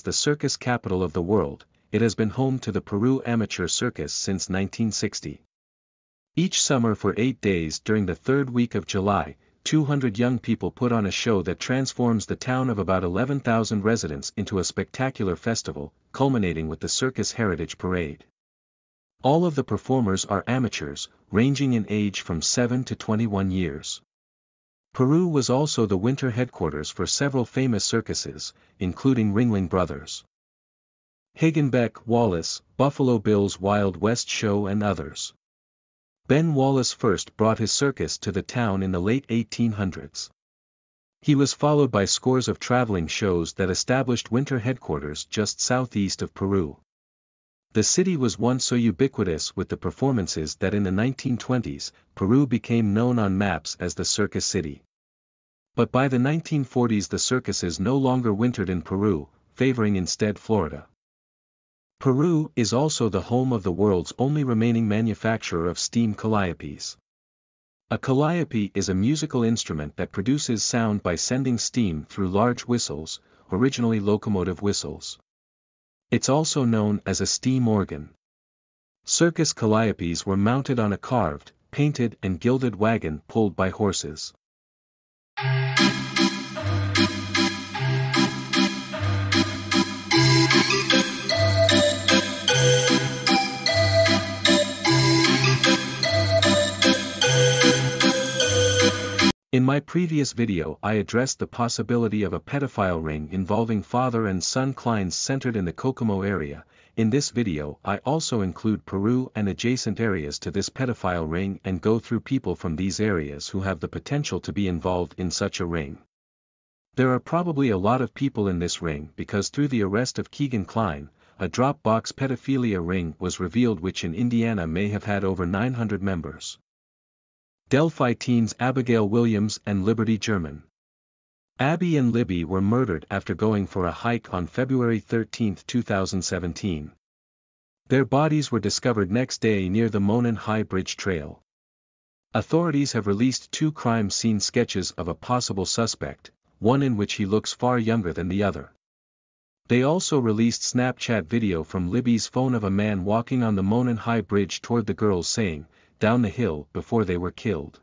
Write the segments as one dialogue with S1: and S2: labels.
S1: as the circus capital of the world, it has been home to the Peru Amateur Circus since 1960. Each summer for eight days during the third week of July, 200 young people put on a show that transforms the town of about 11,000 residents into a spectacular festival, culminating with the Circus Heritage Parade. All of the performers are amateurs, ranging in age from 7 to 21 years. Peru was also the winter headquarters for several famous circuses, including Ringling Brothers. Hagenbeck Wallace, Buffalo Bill's Wild West Show and others. Ben Wallace first brought his circus to the town in the late 1800s. He was followed by scores of traveling shows that established winter headquarters just southeast of Peru. The city was once so ubiquitous with the performances that in the 1920s, Peru became known on maps as the Circus City. But by the 1940s the circuses no longer wintered in Peru, favoring instead Florida. Peru is also the home of the world's only remaining manufacturer of steam calliopes. A calliope is a musical instrument that produces sound by sending steam through large whistles, originally locomotive whistles. It's also known as a steam organ. Circus calliopes were mounted on a carved, painted and gilded wagon pulled by horses. In my previous video I addressed the possibility of a pedophile ring involving father and son Klines centered in the Kokomo area, in this video I also include Peru and adjacent areas to this pedophile ring and go through people from these areas who have the potential to be involved in such a ring. There are probably a lot of people in this ring because through the arrest of Keegan Kline, a Dropbox pedophilia ring was revealed which in Indiana may have had over 900 members. Delphi teens Abigail Williams and Liberty German. Abby and Libby were murdered after going for a hike on February 13, 2017. Their bodies were discovered next day near the Monon High Bridge Trail. Authorities have released two crime scene sketches of a possible suspect, one in which he looks far younger than the other. They also released Snapchat video from Libby's phone of a man walking on the Monon High Bridge toward the girls saying, down the hill before they were killed.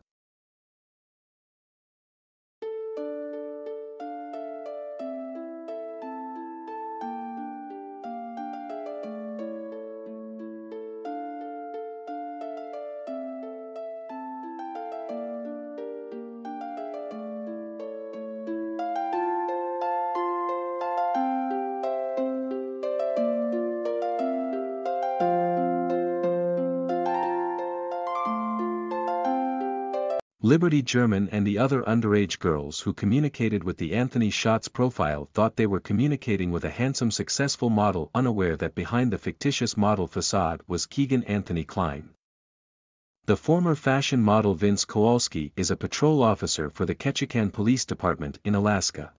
S1: Liberty German and the other underage girls who communicated with the Anthony Shots profile thought they were communicating with a handsome successful model unaware that behind the fictitious model facade was Keegan Anthony Kline. The former fashion model Vince Kowalski is a patrol officer for the Ketchikan Police Department in Alaska.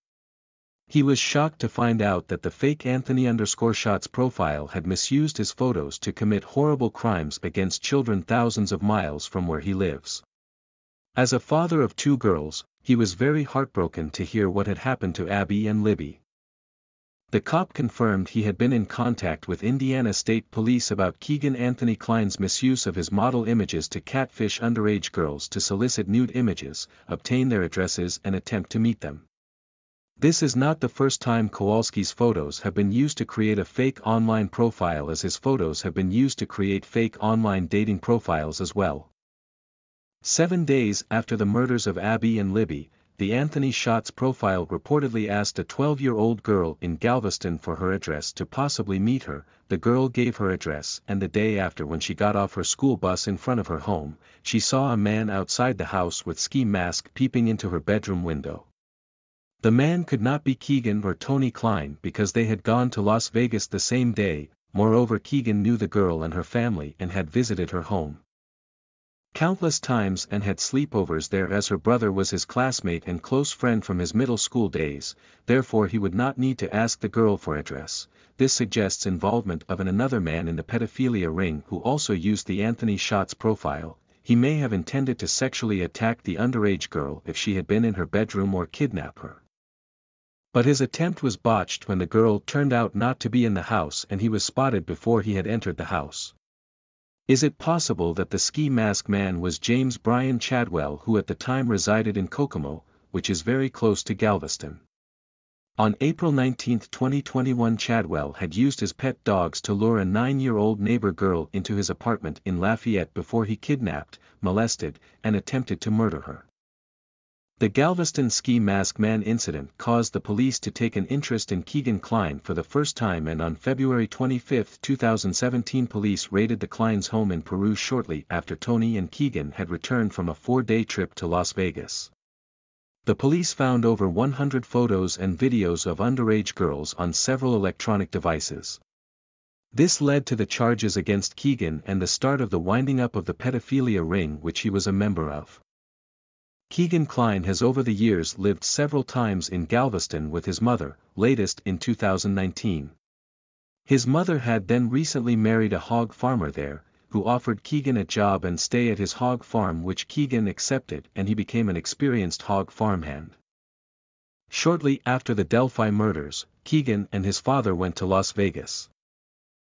S1: He was shocked to find out that the fake Anthony underscore shots profile had misused his photos to commit horrible crimes against children thousands of miles from where he lives. As a father of two girls, he was very heartbroken to hear what had happened to Abby and Libby. The cop confirmed he had been in contact with Indiana State Police about Keegan Anthony Kline's misuse of his model images to catfish underage girls to solicit nude images, obtain their addresses and attempt to meet them. This is not the first time Kowalski's photos have been used to create a fake online profile as his photos have been used to create fake online dating profiles as well. Seven days after the murders of Abby and Libby, the Anthony Shots profile reportedly asked a 12-year-old girl in Galveston for her address to possibly meet her, the girl gave her address and the day after when she got off her school bus in front of her home, she saw a man outside the house with ski mask peeping into her bedroom window. The man could not be Keegan or Tony Kline because they had gone to Las Vegas the same day, moreover Keegan knew the girl and her family and had visited her home countless times and had sleepovers there as her brother was his classmate and close friend from his middle school days, therefore he would not need to ask the girl for address. This suggests involvement of an another man in the pedophilia ring who also used the Anthony Shots profile, he may have intended to sexually attack the underage girl if she had been in her bedroom or kidnap her. But his attempt was botched when the girl turned out not to be in the house and he was spotted before he had entered the house. Is it possible that the ski mask man was James Brian Chadwell who at the time resided in Kokomo, which is very close to Galveston? On April 19, 2021 Chadwell had used his pet dogs to lure a nine-year-old neighbor girl into his apartment in Lafayette before he kidnapped, molested, and attempted to murder her. The Galveston ski mask man incident caused the police to take an interest in Keegan Kline for the first time and on February 25, 2017 police raided the Kline's home in Peru shortly after Tony and Keegan had returned from a four-day trip to Las Vegas. The police found over 100 photos and videos of underage girls on several electronic devices. This led to the charges against Keegan and the start of the winding up of the pedophilia ring which he was a member of. Keegan Kline has over the years lived several times in Galveston with his mother, latest in 2019. His mother had then recently married a hog farmer there, who offered Keegan a job and stay at his hog farm which Keegan accepted and he became an experienced hog farmhand. Shortly after the Delphi murders, Keegan and his father went to Las Vegas.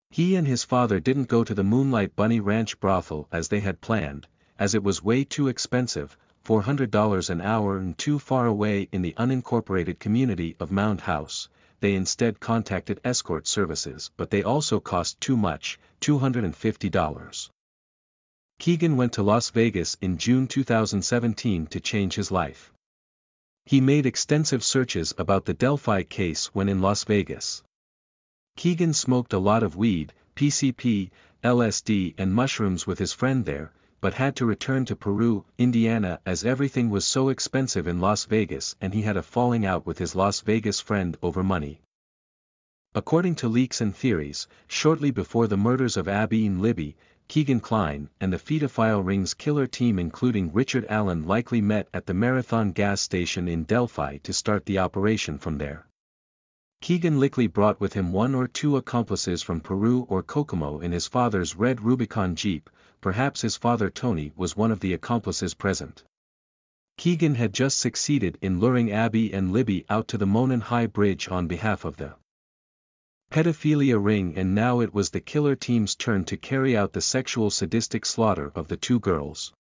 S1: He and his father didn't go to the Moonlight Bunny Ranch brothel as they had planned, as it was way too expensive, $400 an hour and too far away in the unincorporated community of Mound House, they instead contacted escort services but they also cost too much, $250. Keegan went to Las Vegas in June 2017 to change his life. He made extensive searches about the Delphi case when in Las Vegas. Keegan smoked a lot of weed, PCP, LSD and mushrooms with his friend there, but had to return to Peru, Indiana as everything was so expensive in Las Vegas and he had a falling out with his Las Vegas friend over money. According to leaks and theories, shortly before the murders of Abby and Libby, Keegan Kline and the Pedophile Ring's killer team including Richard Allen likely met at the Marathon gas station in Delphi to start the operation from there. Keegan likely brought with him one or two accomplices from Peru or Kokomo in his father's red Rubicon Jeep, perhaps his father Tony was one of the accomplices present. Keegan had just succeeded in luring Abby and Libby out to the Monon High Bridge on behalf of the pedophilia ring and now it was the killer team's turn to carry out the sexual sadistic slaughter of the two girls.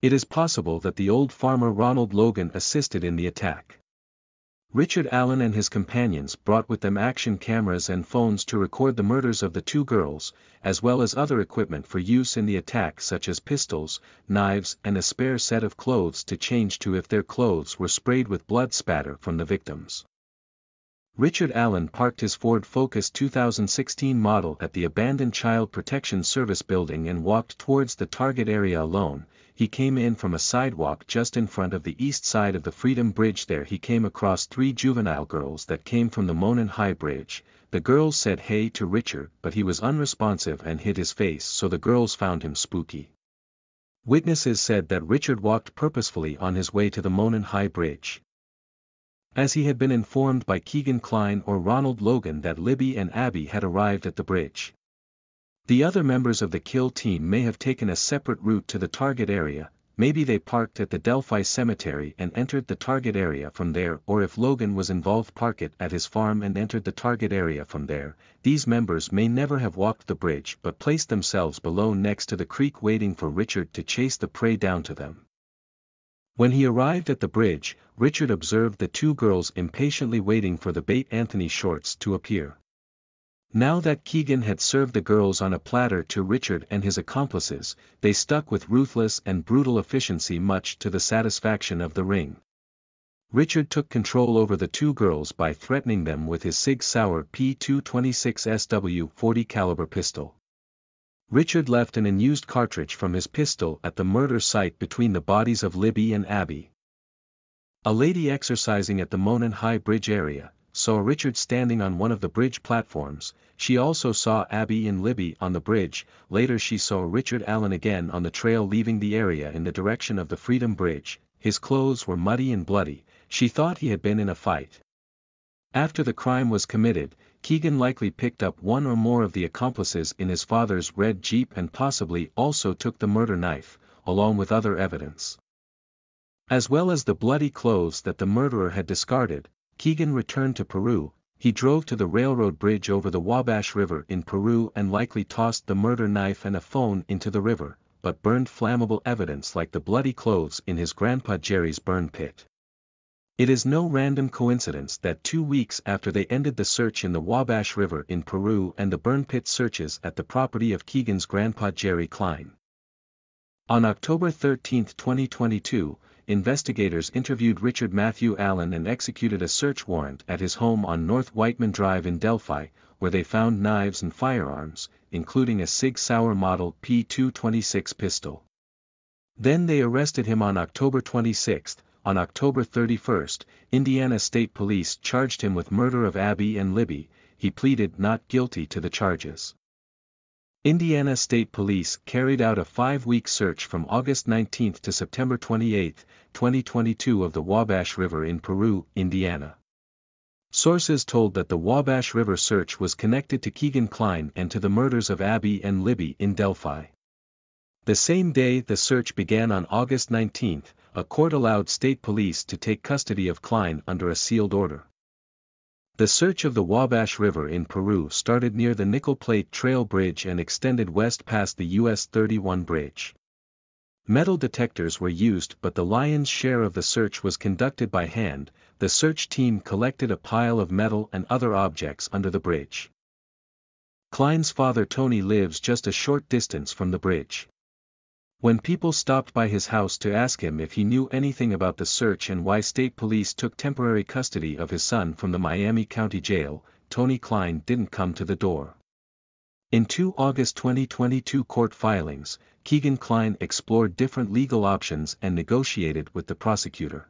S1: It is possible that the old farmer Ronald Logan assisted in the attack. Richard Allen and his companions brought with them action cameras and phones to record the murders of the two girls, as well as other equipment for use in the attack such as pistols, knives and a spare set of clothes to change to if their clothes were sprayed with blood spatter from the victims. Richard Allen parked his Ford Focus 2016 model at the abandoned Child Protection Service building and walked towards the target area alone, he came in from a sidewalk just in front of the east side of the Freedom Bridge there he came across three juvenile girls that came from the Monon High Bridge, the girls said hey to Richard but he was unresponsive and hid his face so the girls found him spooky. Witnesses said that Richard walked purposefully on his way to the Monon High Bridge. As he had been informed by Keegan Kline or Ronald Logan that Libby and Abby had arrived at the bridge. The other members of the kill team may have taken a separate route to the target area, maybe they parked at the Delphi cemetery and entered the target area from there or if Logan was involved park it at his farm and entered the target area from there, these members may never have walked the bridge but placed themselves below next to the creek waiting for Richard to chase the prey down to them. When he arrived at the bridge, Richard observed the two girls impatiently waiting for the bait Anthony Shots to appear. Now that Keegan had served the girls on a platter to Richard and his accomplices, they stuck with ruthless and brutal efficiency much to the satisfaction of the ring. Richard took control over the two girls by threatening them with his Sig Sauer P226 SW 40 caliber pistol. Richard left an unused cartridge from his pistol at the murder site between the bodies of Libby and Abby. A lady exercising at the Monon High Bridge area, saw Richard standing on one of the bridge platforms, she also saw Abby and Libby on the bridge, later she saw Richard Allen again on the trail leaving the area in the direction of the Freedom Bridge, his clothes were muddy and bloody, she thought he had been in a fight. After the crime was committed, Keegan likely picked up one or more of the accomplices in his father's red Jeep and possibly also took the murder knife, along with other evidence. As well as the bloody clothes that the murderer had discarded, Keegan returned to Peru, he drove to the railroad bridge over the Wabash River in Peru and likely tossed the murder knife and a phone into the river, but burned flammable evidence like the bloody clothes in his grandpa Jerry's burn pit. It is no random coincidence that two weeks after they ended the search in the Wabash River in Peru and the burn pit searches at the property of Keegan's grandpa Jerry Kline. On October 13, 2022, investigators interviewed Richard Matthew Allen and executed a search warrant at his home on North Whiteman Drive in Delphi, where they found knives and firearms, including a Sig Sauer model P226 pistol. Then they arrested him on October 26, on October 31, Indiana State Police charged him with murder of Abby and Libby, he pleaded not guilty to the charges. Indiana State Police carried out a five-week search from August 19 to September 28, 2022 of the Wabash River in Peru, Indiana. Sources told that the Wabash River search was connected to Keegan Kline and to the murders of Abby and Libby in Delphi. The same day the search began on August 19, a court allowed state police to take custody of Kline under a sealed order. The search of the Wabash River in Peru started near the Nickel Plate Trail Bridge and extended west past the US 31 bridge. Metal detectors were used but the lion's share of the search was conducted by hand, the search team collected a pile of metal and other objects under the bridge. Kline's father Tony lives just a short distance from the bridge. When people stopped by his house to ask him if he knew anything about the search and why state police took temporary custody of his son from the Miami County Jail, Tony Kline didn't come to the door. In two August 2022 court filings, Keegan Kline explored different legal options and negotiated with the prosecutor.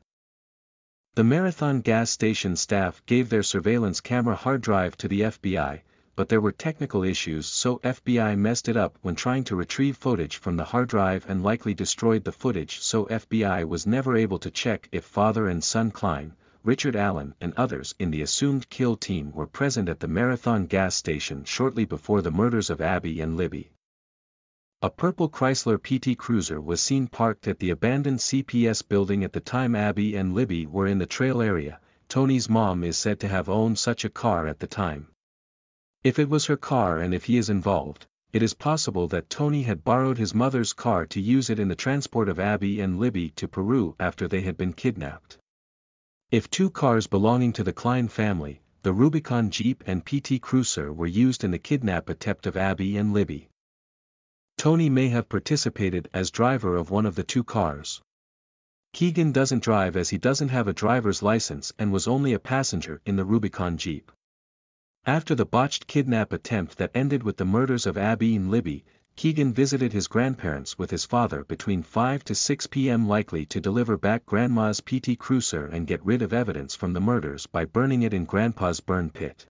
S1: The Marathon gas station staff gave their surveillance camera hard drive to the FBI, but there were technical issues so FBI messed it up when trying to retrieve footage from the hard drive and likely destroyed the footage so FBI was never able to check if father and son Kline, Richard Allen and others in the assumed kill team were present at the Marathon gas station shortly before the murders of Abby and Libby. A purple Chrysler PT Cruiser was seen parked at the abandoned CPS building at the time Abby and Libby were in the trail area, Tony's mom is said to have owned such a car at the time. If it was her car and if he is involved, it is possible that Tony had borrowed his mother's car to use it in the transport of Abby and Libby to Peru after they had been kidnapped. If two cars belonging to the Kline family, the Rubicon Jeep and PT Cruiser were used in the kidnap attempt of Abby and Libby. Tony may have participated as driver of one of the two cars. Keegan doesn't drive as he doesn't have a driver's license and was only a passenger in the Rubicon Jeep. After the botched kidnap attempt that ended with the murders of Abby and Libby, Keegan visited his grandparents with his father between 5 to 6 p.m. likely to deliver back Grandma's PT Cruiser and get rid of evidence from the murders by burning it in Grandpa's burn pit.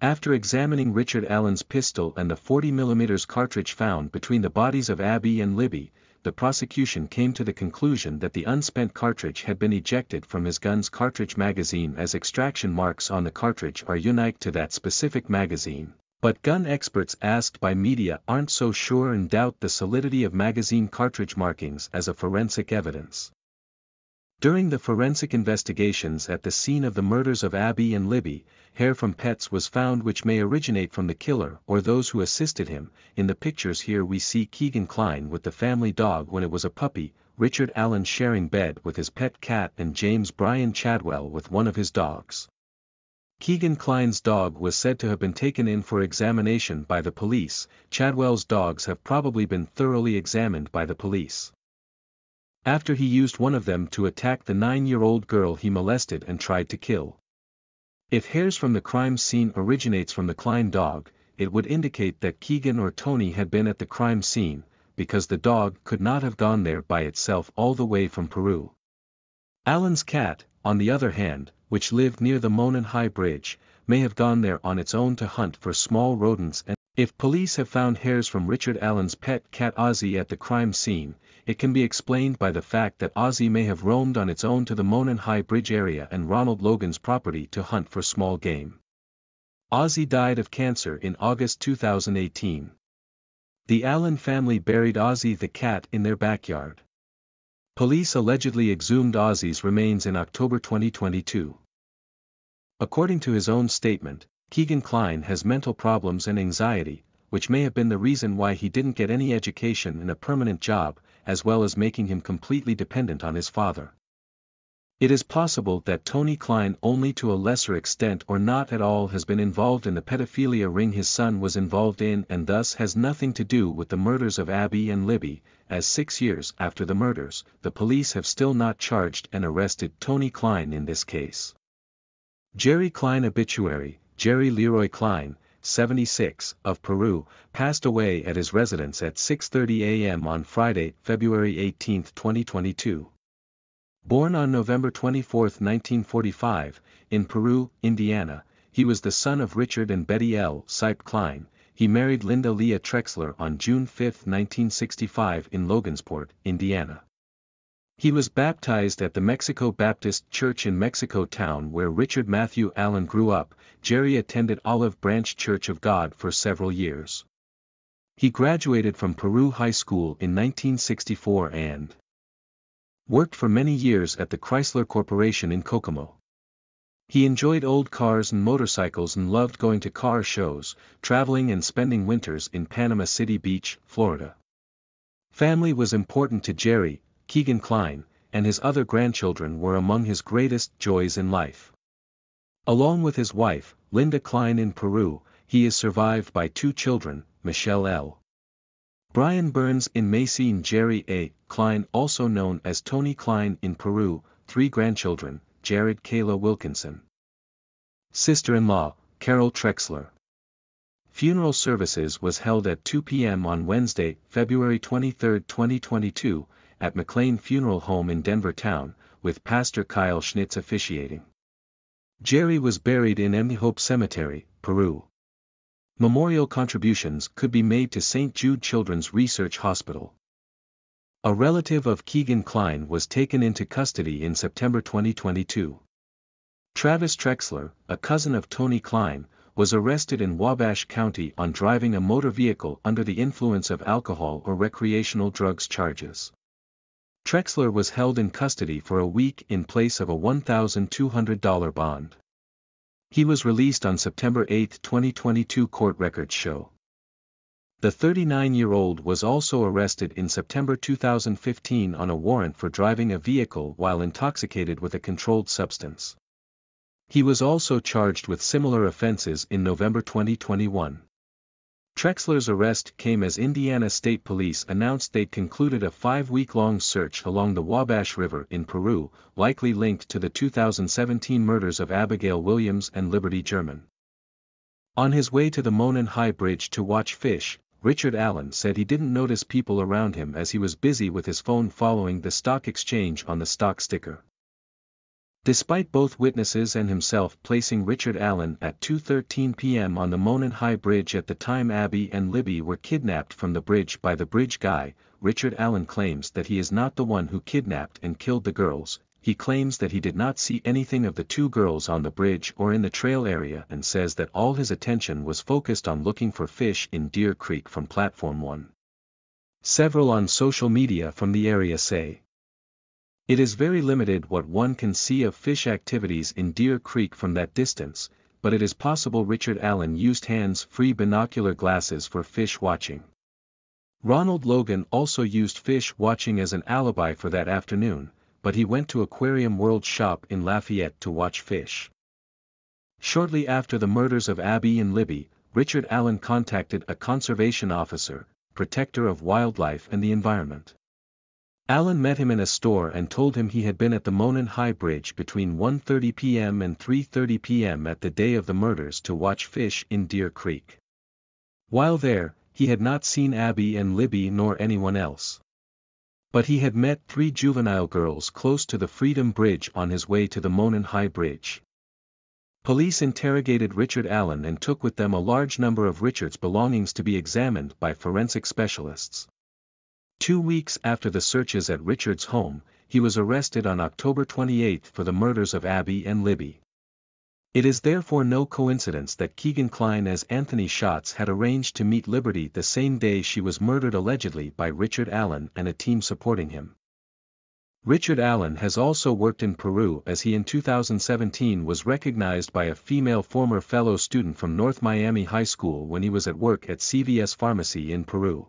S1: After examining Richard Allen's pistol and the 40mm cartridge found between the bodies of Abby and Libby, the prosecution came to the conclusion that the unspent cartridge had been ejected from his gun's cartridge magazine as extraction marks on the cartridge are unique to that specific magazine. But gun experts asked by media aren't so sure and doubt the solidity of magazine cartridge markings as a forensic evidence. During the forensic investigations at the scene of the murders of Abby and Libby, hair from pets was found which may originate from the killer or those who assisted him. In the pictures here we see Keegan Kline with the family dog when it was a puppy, Richard Allen sharing bed with his pet cat and James Brian Chadwell with one of his dogs. Keegan Kline's dog was said to have been taken in for examination by the police, Chadwell's dogs have probably been thoroughly examined by the police after he used one of them to attack the nine-year-old girl he molested and tried to kill. If hairs from the crime scene originates from the Kline dog, it would indicate that Keegan or Tony had been at the crime scene, because the dog could not have gone there by itself all the way from Peru. Allen's cat, on the other hand, which lived near the Monon High Bridge, may have gone there on its own to hunt for small rodents and if police have found hairs from Richard Allen's pet cat Ozzy at the crime scene, it can be explained by the fact that Ozzy may have roamed on its own to the Monon High Bridge area and Ronald Logan's property to hunt for small game. Ozzy died of cancer in August 2018. The Allen family buried Ozzy the cat in their backyard. Police allegedly exhumed Ozzy's remains in October 2022. According to his own statement, Keegan Kline has mental problems and anxiety, which may have been the reason why he didn't get any education and a permanent job, as well as making him completely dependent on his father. It is possible that Tony Kline only to a lesser extent or not at all has been involved in the pedophilia ring his son was involved in and thus has nothing to do with the murders of Abby and Libby, as six years after the murders, the police have still not charged and arrested Tony Kline in this case. Jerry Kline obituary, Jerry Leroy Kline, 76, of Peru, passed away at his residence at 6.30 a.m. on Friday, February 18, 2022. Born on November 24, 1945, in Peru, Indiana, he was the son of Richard and Betty L. Sipe Kline. He married Linda Leah Trexler on June 5, 1965 in Logansport, Indiana. He was baptized at the Mexico Baptist Church in Mexico Town where Richard Matthew Allen grew up. Jerry attended Olive Branch Church of God for several years. He graduated from Peru High School in 1964 and Worked for many years at the Chrysler Corporation in Kokomo. He enjoyed old cars and motorcycles and loved going to car shows, traveling and spending winters in Panama City Beach, Florida. Family was important to Jerry, Keegan Kline, and his other grandchildren were among his greatest joys in life. Along with his wife, Linda Kline in Peru, he is survived by two children, Michelle L. Brian Burns in Macine Jerry A. Kline also known as Tony Kline in Peru, three grandchildren, Jared Kayla Wilkinson. Sister-in-law, Carol Trexler. Funeral services was held at 2 p.m. on Wednesday, February 23, 2022, at McLean Funeral Home in Denver Town, with Pastor Kyle Schnitz officiating. Jerry was buried in M. Hope Cemetery, Peru. Memorial contributions could be made to St. Jude Children's Research Hospital. A relative of Keegan Kline was taken into custody in September 2022. Travis Trexler, a cousin of Tony Kline, was arrested in Wabash County on driving a motor vehicle under the influence of alcohol or recreational drugs charges. Trexler was held in custody for a week in place of a $1,200 bond. He was released on September 8, 2022 court records show. The 39-year-old was also arrested in September 2015 on a warrant for driving a vehicle while intoxicated with a controlled substance. He was also charged with similar offenses in November 2021. Trexler's arrest came as Indiana State Police announced they'd concluded a five-week-long search along the Wabash River in Peru, likely linked to the 2017 murders of Abigail Williams and Liberty German. On his way to the Monon High Bridge to watch fish, Richard Allen said he didn't notice people around him as he was busy with his phone following the stock exchange on the stock ticker. Despite both witnesses and himself placing Richard Allen at 2.13 p.m. on the Monon High Bridge at the time Abby and Libby were kidnapped from the bridge by the bridge guy, Richard Allen claims that he is not the one who kidnapped and killed the girls, he claims that he did not see anything of the two girls on the bridge or in the trail area and says that all his attention was focused on looking for fish in Deer Creek from Platform 1. Several on social media from the area say, it is very limited what one can see of fish activities in Deer Creek from that distance, but it is possible Richard Allen used hands-free binocular glasses for fish watching. Ronald Logan also used fish watching as an alibi for that afternoon, but he went to Aquarium World Shop in Lafayette to watch fish. Shortly after the murders of Abby and Libby, Richard Allen contacted a conservation officer, protector of wildlife and the environment. Allen met him in a store and told him he had been at the Monon High Bridge between 1.30 p.m. and 3.30 p.m. at the day of the murders to watch fish in Deer Creek. While there, he had not seen Abby and Libby nor anyone else. But he had met three juvenile girls close to the Freedom Bridge on his way to the Monon High Bridge. Police interrogated Richard Allen and took with them a large number of Richard's belongings to be examined by forensic specialists. Two weeks after the searches at Richard's home, he was arrested on October 28 for the murders of Abby and Libby. It is therefore no coincidence that Keegan Kline as Anthony Shots had arranged to meet Liberty the same day she was murdered allegedly by Richard Allen and a team supporting him. Richard Allen has also worked in Peru as he in 2017 was recognized by a female former fellow student from North Miami High School when he was at work at CVS Pharmacy in Peru.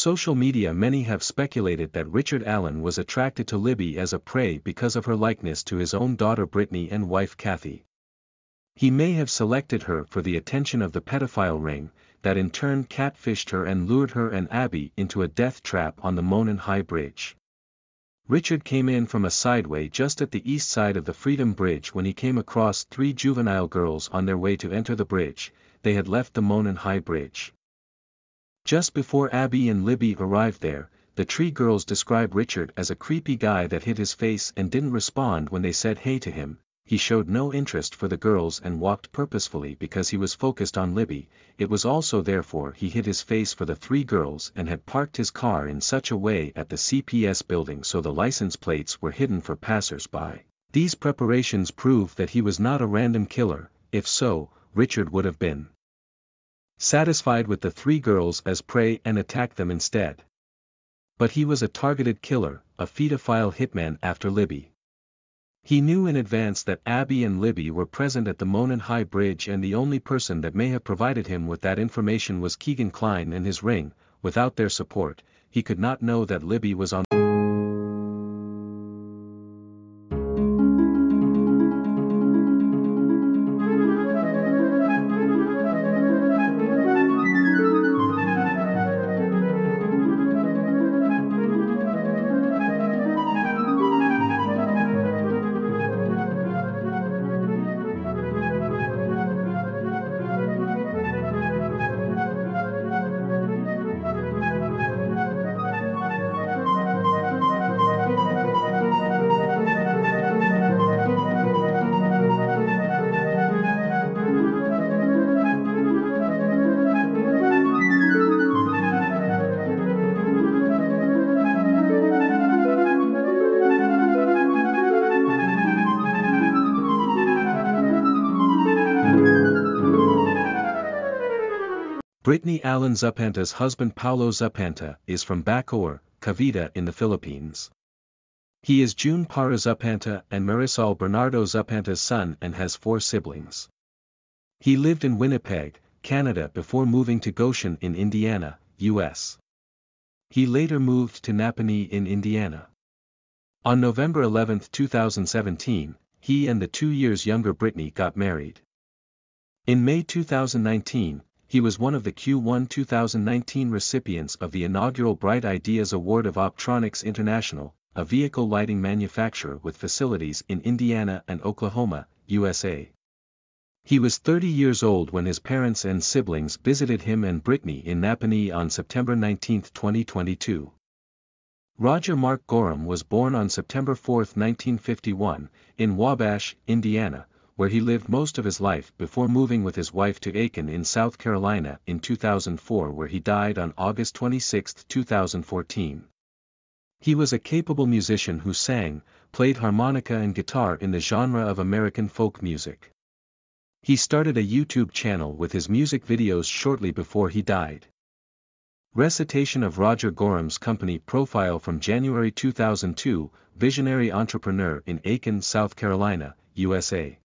S1: Social media many have speculated that Richard Allen was attracted to Libby as a prey because of her likeness to his own daughter Brittany and wife Kathy. He may have selected her for the attention of the pedophile ring, that in turn catfished her and lured her and Abby into a death trap on the Monon High Bridge. Richard came in from a sideway just at the east side of the Freedom Bridge when he came across three juvenile girls on their way to enter the bridge, they had left the Monon High Bridge. Just before Abby and Libby arrived there, the tree girls describe Richard as a creepy guy that hid his face and didn't respond when they said hey to him, he showed no interest for the girls and walked purposefully because he was focused on Libby, it was also therefore he hid his face for the three girls and had parked his car in such a way at the CPS building so the license plates were hidden for passers-by. These preparations prove that he was not a random killer, if so, Richard would have been satisfied with the three girls as prey and attacked them instead. But he was a targeted killer, a pedophile hitman after Libby. He knew in advance that Abby and Libby were present at the Monon High Bridge and the only person that may have provided him with that information was Keegan Kline and his ring, without their support, he could not know that Libby was on Allen Zapanta's husband Paulo Zapanta is from Bacoor, Cavite in the Philippines. He is June Para Zapanta and Marisol Bernardo Zapanta's son and has four siblings. He lived in Winnipeg, Canada before moving to Goshen in Indiana, U.S. He later moved to Nappanee in Indiana. On November 11, 2017, he and the two years younger Brittany got married. In May 2019, he was one of the Q1 2019 recipients of the inaugural Bright Ideas Award of Optronics International, a vehicle lighting manufacturer with facilities in Indiana and Oklahoma, USA. He was 30 years old when his parents and siblings visited him and Brittany in Nappanee on September 19, 2022. Roger Mark Gorham was born on September 4, 1951, in Wabash, Indiana, where he lived most of his life before moving with his wife to Aiken in South Carolina in 2004 where he died on August 26, 2014. He was a capable musician who sang, played harmonica and guitar in the genre of American folk music. He started a YouTube channel with his music videos shortly before he died. Recitation of Roger Gorham's company profile from January 2002, visionary entrepreneur in Aiken, South Carolina, USA.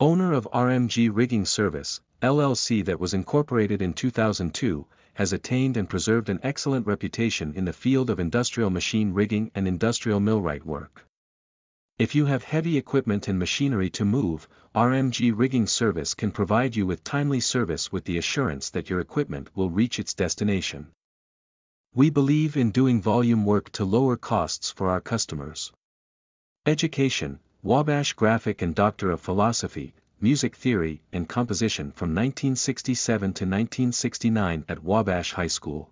S1: Owner of RMG Rigging Service, LLC that was incorporated in 2002, has attained and preserved an excellent reputation in the field of industrial machine rigging and industrial millwright work. If you have heavy equipment and machinery to move, RMG Rigging Service can provide you with timely service with the assurance that your equipment will reach its destination. We believe in doing volume work to lower costs for our customers. Education, Wabash Graphic and Doctor of Philosophy, Music Theory and Composition from 1967 to 1969 at Wabash High School.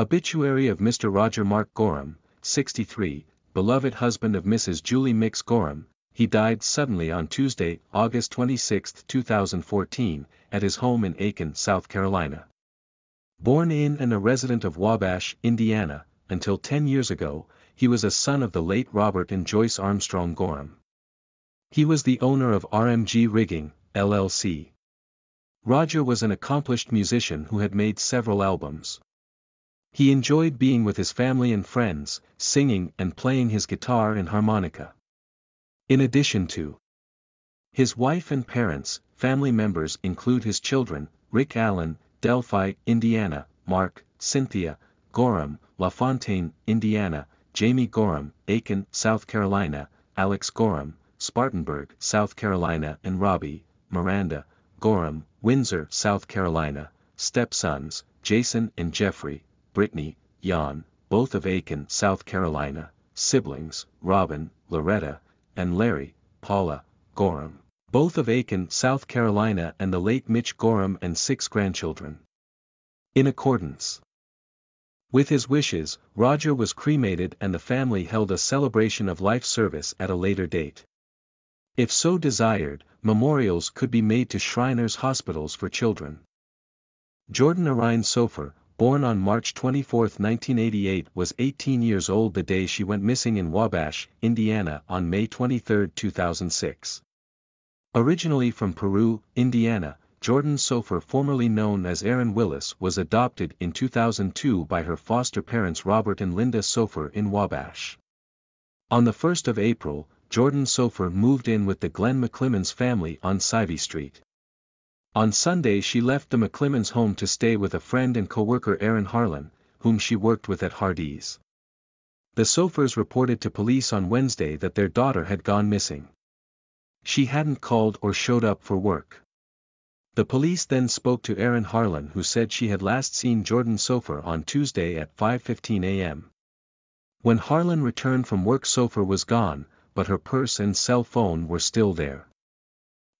S1: Obituary of Mr. Roger Mark Gorham, 63, beloved husband of Mrs. Julie Mix Gorham, he died suddenly on Tuesday, August 26, 2014, at his home in Aiken, South Carolina. Born in and a resident of Wabash, Indiana, until 10 years ago, he was a son of the late Robert and Joyce Armstrong Gorham. He was the owner of RMG Rigging, LLC. Roger was an accomplished musician who had made several albums. He enjoyed being with his family and friends, singing and playing his guitar and harmonica. In addition to his wife and parents, family members include his children, Rick Allen, Delphi, Indiana, Mark, Cynthia, Gorham, LaFontaine, Indiana, Jamie Gorham, Aiken, South Carolina, Alex Gorham, Spartanburg, South Carolina and Robbie, Miranda, Gorham, Windsor, South Carolina, stepsons, Jason and Jeffrey, Brittany, Jan, both of Aiken, South Carolina, siblings, Robin, Loretta, and Larry, Paula, Gorham, both of Aiken, South Carolina and the late Mitch Gorham and six grandchildren. In accordance with his wishes, Roger was cremated and the family held a celebration of life service at a later date. If so desired, memorials could be made to Shriners Hospitals for Children. Jordan Arine Sofer, born on March 24, 1988 was 18 years old the day she went missing in Wabash, Indiana on May 23, 2006. Originally from Peru, Indiana, Jordan Sofer formerly known as Erin Willis was adopted in 2002 by her foster parents Robert and Linda Sofer in Wabash. On the 1st of April, Jordan Sofer moved in with the Glenn McClemens family on Sivey Street. On Sunday she left the McClemens home to stay with a friend and co-worker Aaron Harlan, whom she worked with at Hardee's. The Sofers reported to police on Wednesday that their daughter had gone missing. She hadn't called or showed up for work. The police then spoke to Erin Harlan who said she had last seen Jordan Sofer on Tuesday at 5.15 a.m. When Harlan returned from work Sofer was gone, but her purse and cell phone were still there.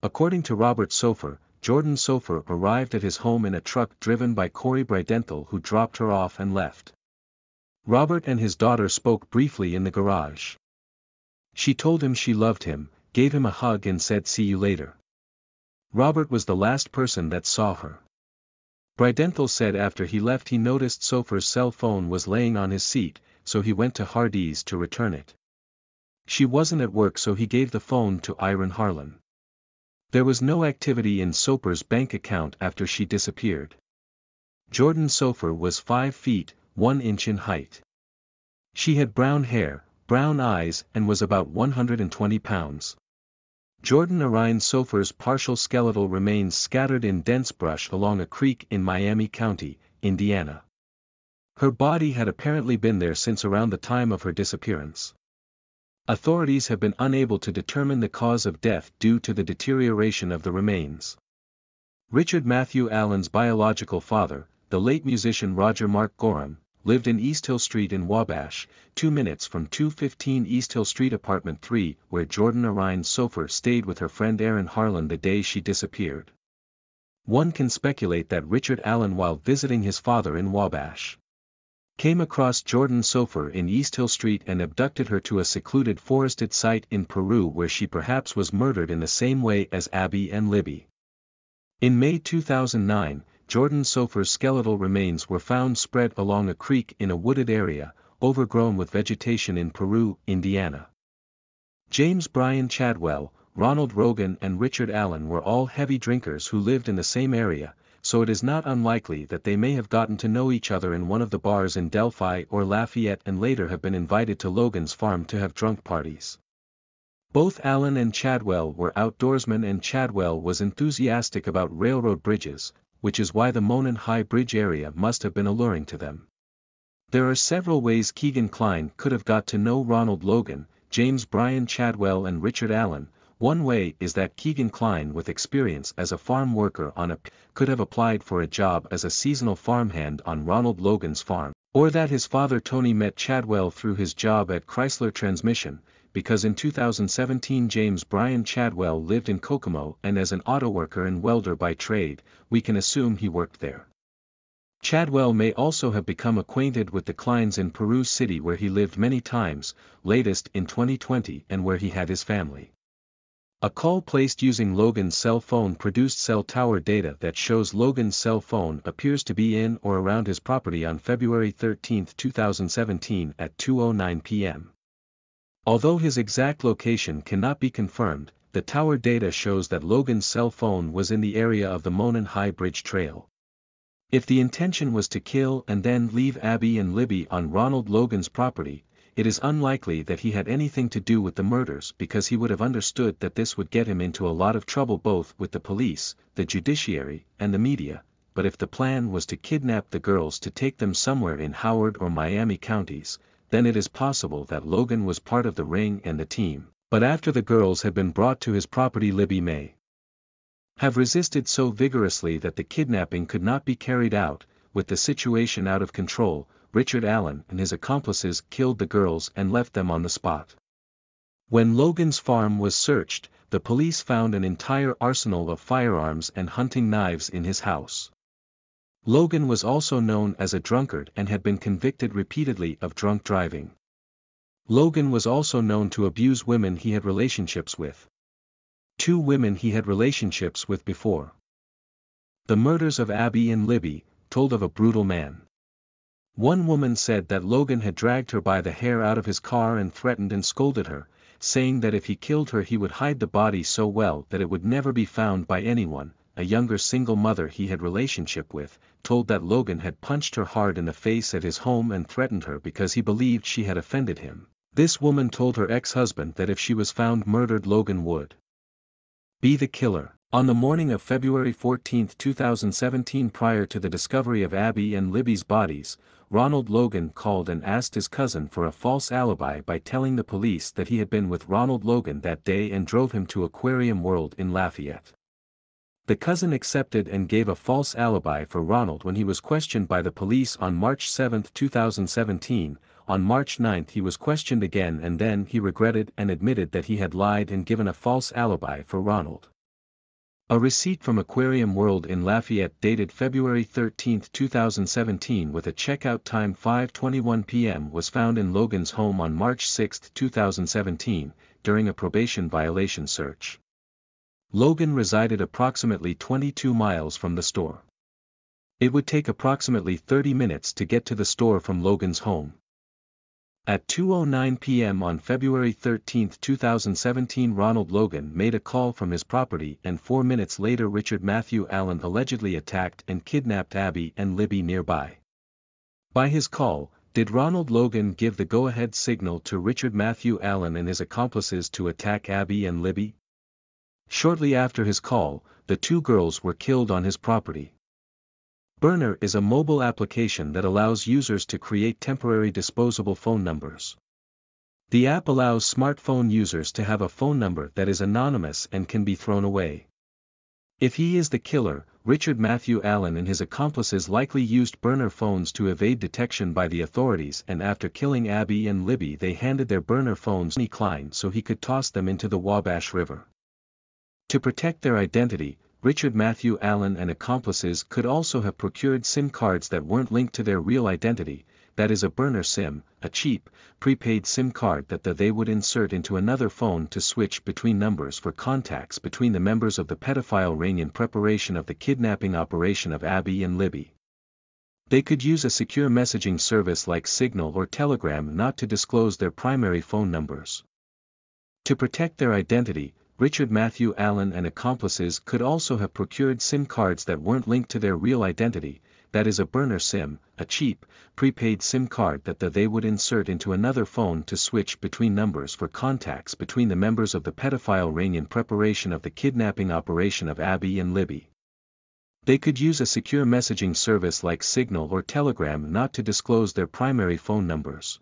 S1: According to Robert Sofer, Jordan Sofer arrived at his home in a truck driven by Corey Bridental who dropped her off and left. Robert and his daughter spoke briefly in the garage. She told him she loved him, gave him a hug and said see you later. Robert was the last person that saw her. Bridental said after he left he noticed Sofer's cell phone was laying on his seat, so he went to Hardee's to return it. She wasn't at work so he gave the phone to Aaron Harlan. There was no activity in Sofer's bank account after she disappeared. Jordan Sofer was 5 feet, 1 inch in height. She had brown hair, brown eyes and was about 120 pounds. Jordan Arine Sofer's partial skeletal remains scattered in dense brush along a creek in Miami County, Indiana. Her body had apparently been there since around the time of her disappearance. Authorities have been unable to determine the cause of death due to the deterioration of the remains. Richard Matthew Allen's biological father, the late musician Roger Mark Gorham, lived in East Hill Street in Wabash, two minutes from 215 East Hill Street Apartment 3 where Jordan Arine Sofer stayed with her friend Aaron Harlan the day she disappeared. One can speculate that Richard Allen while visiting his father in Wabash came across Jordan Sofer in East Hill Street and abducted her to a secluded forested site in Peru where she perhaps was murdered in the same way as Abby and Libby. In May 2009, Jordan Sofer's skeletal remains were found spread along a creek in a wooded area, overgrown with vegetation in Peru, Indiana. James Brian Chadwell, Ronald Logan and Richard Allen were all heavy drinkers who lived in the same area, so it is not unlikely that they may have gotten to know each other in one of the bars in Delphi or Lafayette and later have been invited to Logan's farm to have drunk parties. Both Allen and Chadwell were outdoorsmen and Chadwell was enthusiastic about railroad bridges, which is why the Monon High Bridge area must have been alluring to them. There are several ways Keegan Kline could have got to know Ronald Logan, James Brian Chadwell and Richard Allen, one way is that Keegan Kline with experience as a farm worker on a could have applied for a job as a seasonal farmhand on Ronald Logan's farm, or that his father Tony met Chadwell through his job at Chrysler Transmission, because in 2017 James Brian Chadwell lived in Kokomo and as an auto worker and welder by trade, we can assume he worked there. Chadwell may also have become acquainted with the Klines in Peru City where he lived many times, latest in 2020 and where he had his family. A call placed using Logan's cell phone produced cell tower data that shows Logan's cell phone appears to be in or around his property on February 13, 2017 at 2.09 p.m. Although his exact location cannot be confirmed, the tower data shows that Logan's cell phone was in the area of the Monon High Bridge Trail. If the intention was to kill and then leave Abby and Libby on Ronald Logan's property, it is unlikely that he had anything to do with the murders because he would have understood that this would get him into a lot of trouble both with the police, the judiciary, and the media, but if the plan was to kidnap the girls to take them somewhere in Howard or Miami counties, then it is possible that Logan was part of the ring and the team, but after the girls had been brought to his property Libby may have resisted so vigorously that the kidnapping could not be carried out, with the situation out of control, Richard Allen and his accomplices killed the girls and left them on the spot. When Logan's farm was searched, the police found an entire arsenal of firearms and hunting knives in his house. Logan was also known as a drunkard and had been convicted repeatedly of drunk driving. Logan was also known to abuse women he had relationships with. Two women he had relationships with before. The murders of Abby and Libby, told of a brutal man. One woman said that Logan had dragged her by the hair out of his car and threatened and scolded her, saying that if he killed her he would hide the body so well that it would never be found by anyone. A younger single mother he had relationship with, told that Logan had punched her hard in the face at his home and threatened her because he believed she had offended him. This woman told her ex-husband that if she was found murdered Logan would be the killer. On the morning of February 14, 2017 prior to the discovery of Abby and Libby's bodies, Ronald Logan called and asked his cousin for a false alibi by telling the police that he had been with Ronald Logan that day and drove him to Aquarium World in Lafayette. The cousin accepted and gave a false alibi for Ronald when he was questioned by the police on March 7, 2017. On March 9 he was questioned again and then he regretted and admitted that he had lied and given a false alibi for Ronald. A receipt from Aquarium World in Lafayette dated February 13, 2017 with a checkout time 5.21 p.m. was found in Logan's home on March 6, 2017, during a probation violation search. Logan resided approximately 22 miles from the store. It would take approximately 30 minutes to get to the store from Logan's home. At 2.09 p.m. on February 13, 2017 Ronald Logan made a call from his property and four minutes later Richard Matthew Allen allegedly attacked and kidnapped Abby and Libby nearby. By his call, did Ronald Logan give the go-ahead signal to Richard Matthew Allen and his accomplices to attack Abby and Libby? Shortly after his call, the two girls were killed on his property. Burner is a mobile application that allows users to create temporary disposable phone numbers. The app allows smartphone users to have a phone number that is anonymous and can be thrown away. If he is the killer, Richard Matthew Allen and his accomplices likely used burner phones to evade detection by the authorities and after killing Abby and Libby they handed their burner phones to Kline so he could toss them into the Wabash River. To protect their identity, Richard Matthew Allen and accomplices could also have procured SIM cards that weren't linked to their real identity, that is a burner SIM, a cheap, prepaid SIM card that the they would insert into another phone to switch between numbers for contacts between the members of the pedophile ring in preparation of the kidnapping operation of Abby and Libby. They could use a secure messaging service like Signal or Telegram not to disclose their primary phone numbers. To protect their identity, Richard Matthew Allen and accomplices could also have procured SIM cards that weren't linked to their real identity, that is a burner SIM, a cheap, prepaid SIM card that the they would insert into another phone to switch between numbers for contacts between the members of the pedophile ring in preparation of the kidnapping operation of Abby and Libby. They could use a secure messaging service like Signal or Telegram not to disclose their primary phone numbers.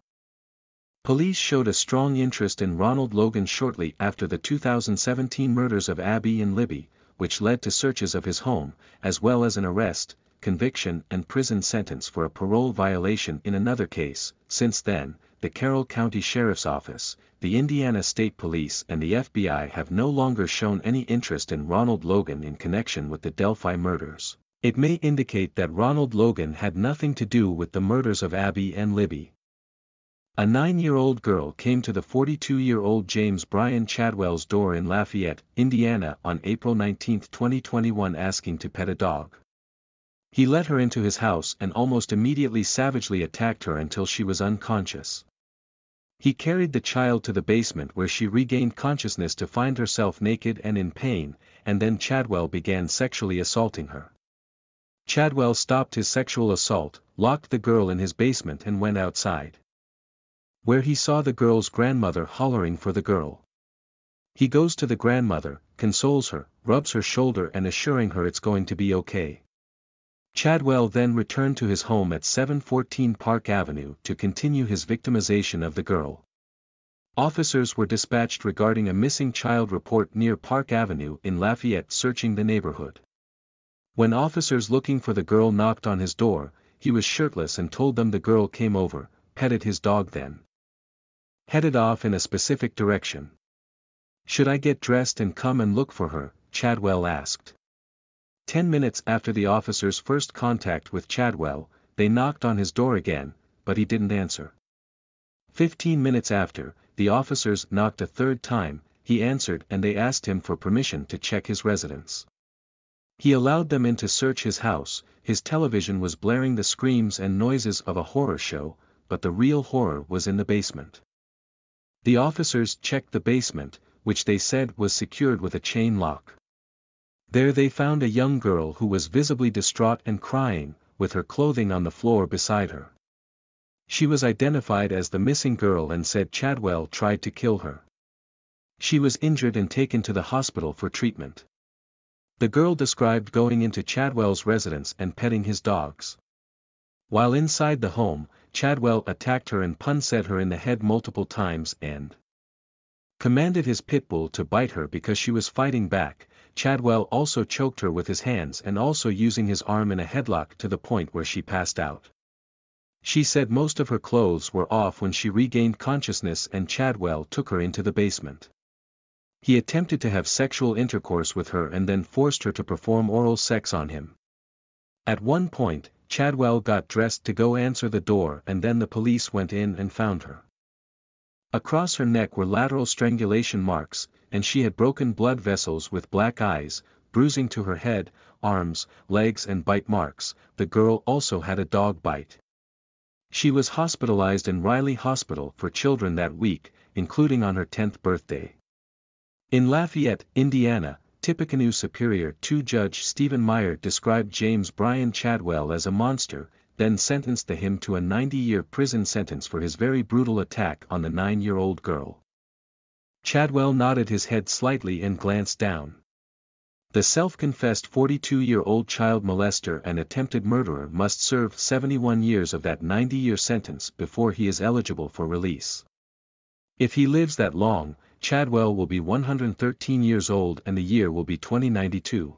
S1: Police showed a strong interest in Ronald Logan shortly after the 2017 murders of Abby and Libby, which led to searches of his home, as well as an arrest, conviction and prison sentence for a parole violation in another case. Since then, the Carroll County Sheriff's Office, the Indiana State Police and the FBI have no longer shown any interest in Ronald Logan in connection with the Delphi murders. It may indicate that Ronald Logan had nothing to do with the murders of Abby and Libby. A nine-year-old girl came to the 42-year-old James Bryan Chadwell's door in Lafayette, Indiana on April 19, 2021 asking to pet a dog. He let her into his house and almost immediately savagely attacked her until she was unconscious. He carried the child to the basement where she regained consciousness to find herself naked and in pain, and then Chadwell began sexually assaulting her. Chadwell stopped his sexual assault, locked the girl in his basement and went outside. Where he saw the girl's grandmother hollering for the girl. He goes to the grandmother, consoles her, rubs her shoulder and assuring her it's going to be okay. Chadwell then returned to his home at 714 Park Avenue to continue his victimization of the girl. Officers were dispatched regarding a missing child report near Park Avenue in Lafayette searching the neighborhood. When officers looking for the girl knocked on his door, he was shirtless and told them the girl came over, petted his dog then. Headed off in a specific direction. Should I get dressed and come and look for her, Chadwell asked. Ten minutes after the officer's first contact with Chadwell, they knocked on his door again, but he didn't answer. Fifteen minutes after, the officers knocked a third time, he answered and they asked him for permission to check his residence. He allowed them in to search his house, his television was blaring the screams and noises of a horror show, but the real horror was in the basement. The officers checked the basement, which they said was secured with a chain lock. There they found a young girl who was visibly distraught and crying, with her clothing on the floor beside her. She was identified as the missing girl and said Chadwell tried to kill her. She was injured and taken to the hospital for treatment. The girl described going into Chadwell's residence and petting his dogs. While inside the home, Chadwell attacked her and punset her in the head multiple times and commanded his pit bull to bite her because she was fighting back, Chadwell also choked her with his hands and also using his arm in a headlock to the point where she passed out. She said most of her clothes were off when she regained consciousness and Chadwell took her into the basement. He attempted to have sexual intercourse with her and then forced her to perform oral sex on him. At one point, Chadwell got dressed to go answer the door and then the police went in and found her. Across her neck were lateral strangulation marks, and she had broken blood vessels with black eyes, bruising to her head, arms, legs and bite marks, the girl also had a dog bite. She was hospitalized in Riley Hospital for Children that week, including on her 10th birthday. In Lafayette, Indiana, Tippecanoe Superior 2 Judge Stephen Meyer described James Brian Chadwell as a monster, then sentenced him to a 90-year prison sentence for his very brutal attack on the nine-year-old girl. Chadwell nodded his head slightly and glanced down. The self-confessed 42-year-old child molester and attempted murderer must serve 71 years of that 90-year sentence before he is eligible for release. If he lives that long, Chadwell will be 113 years old and the year will be 2092.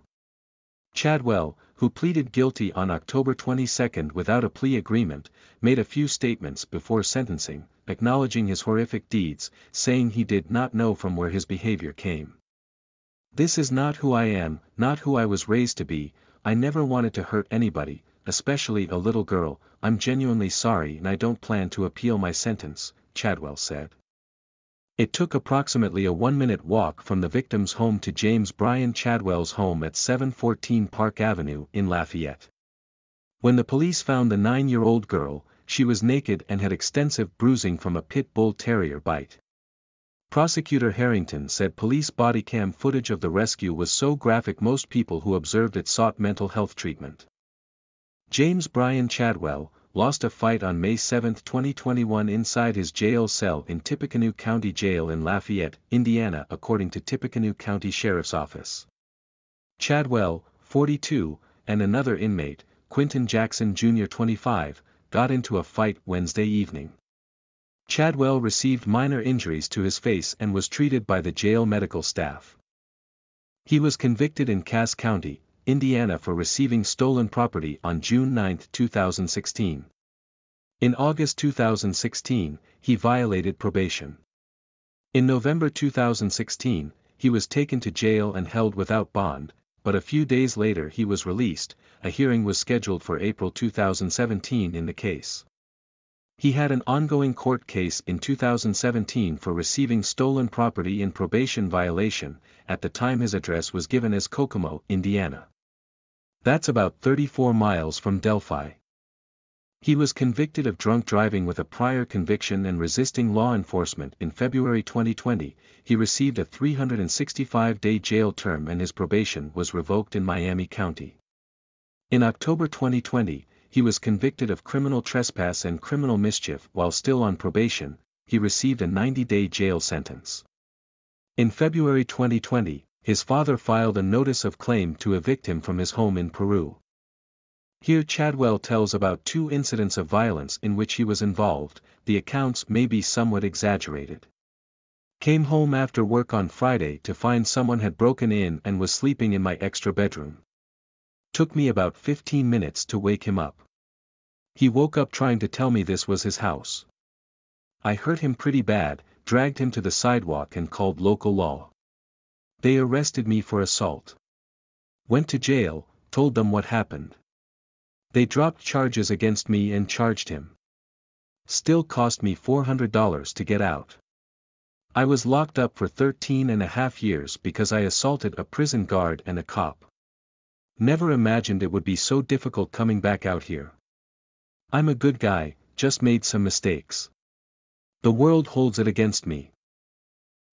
S1: Chadwell, who pleaded guilty on October 22 without a plea agreement, made a few statements before sentencing, acknowledging his horrific deeds, saying he did not know from where his behavior came. This is not who I am, not who I was raised to be, I never wanted to hurt anybody, especially a little girl, I'm genuinely sorry and I don't plan to appeal my sentence, Chadwell said. It took approximately a one-minute walk from the victim's home to James Brian Chadwell's home at 714 Park Avenue in Lafayette. When the police found the nine-year-old girl, she was naked and had extensive bruising from a pit bull terrier bite. Prosecutor Harrington said police body cam footage of the rescue was so graphic most people who observed it sought mental health treatment. James Brian Chadwell, lost a fight on May 7, 2021 inside his jail cell in Tippecanoe County Jail in Lafayette, Indiana according to Tippecanoe County Sheriff's Office. Chadwell, 42, and another inmate, Quinton Jackson Jr. 25, got into a fight Wednesday evening. Chadwell received minor injuries to his face and was treated by the jail medical staff. He was convicted in Cass County, Indiana for receiving stolen property on June 9, 2016. In August 2016, he violated probation. In November 2016, he was taken to jail and held without bond, but a few days later he was released, a hearing was scheduled for April 2017 in the case. He had an ongoing court case in 2017 for receiving stolen property in probation violation, at the time his address was given as Kokomo, Indiana. That's about 34 miles from Delphi. He was convicted of drunk driving with a prior conviction and resisting law enforcement in February 2020. He received a 365-day jail term and his probation was revoked in Miami County. In October 2020, he was convicted of criminal trespass and criminal mischief while still on probation. He received a 90-day jail sentence. In February 2020, his father filed a notice of claim to evict him from his home in Peru. Here Chadwell tells about two incidents of violence in which he was involved, the accounts may be somewhat exaggerated. Came home after work on Friday to find someone had broken in and was sleeping in my extra bedroom. Took me about 15 minutes to wake him up. He woke up trying to tell me this was his house. I hurt him pretty bad, dragged him to the sidewalk and called local law. They arrested me for assault. Went to jail, told them what happened. They dropped charges against me and charged him. Still cost me $400 to get out. I was locked up for 13 and a half years because I assaulted a prison guard and a cop. Never imagined it would be so difficult coming back out here. I'm a good guy, just made some mistakes. The world holds it against me.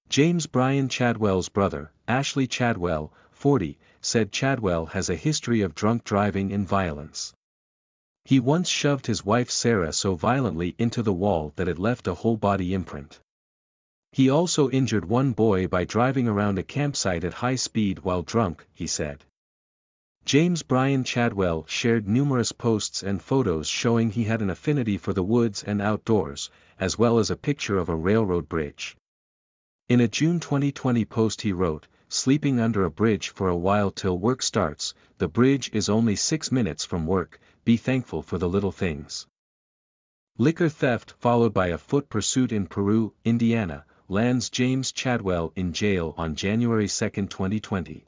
S1: James Brian Chadwell's brother, Ashley Chadwell, 40, said Chadwell has a history of drunk driving and violence. He once shoved his wife Sarah so violently into the wall that it left a whole body imprint. He also injured one boy by driving around a campsite at high speed while drunk, he said. James Brian Chadwell shared numerous posts and photos showing he had an affinity for the woods and outdoors, as well as a picture of a railroad bridge. In a June 2020 post he wrote, sleeping under a bridge for a while till work starts, the bridge is only six minutes from work, be thankful for the little things. Liquor theft followed by a foot pursuit in Peru, Indiana, lands James Chadwell in jail on January 2, 2020.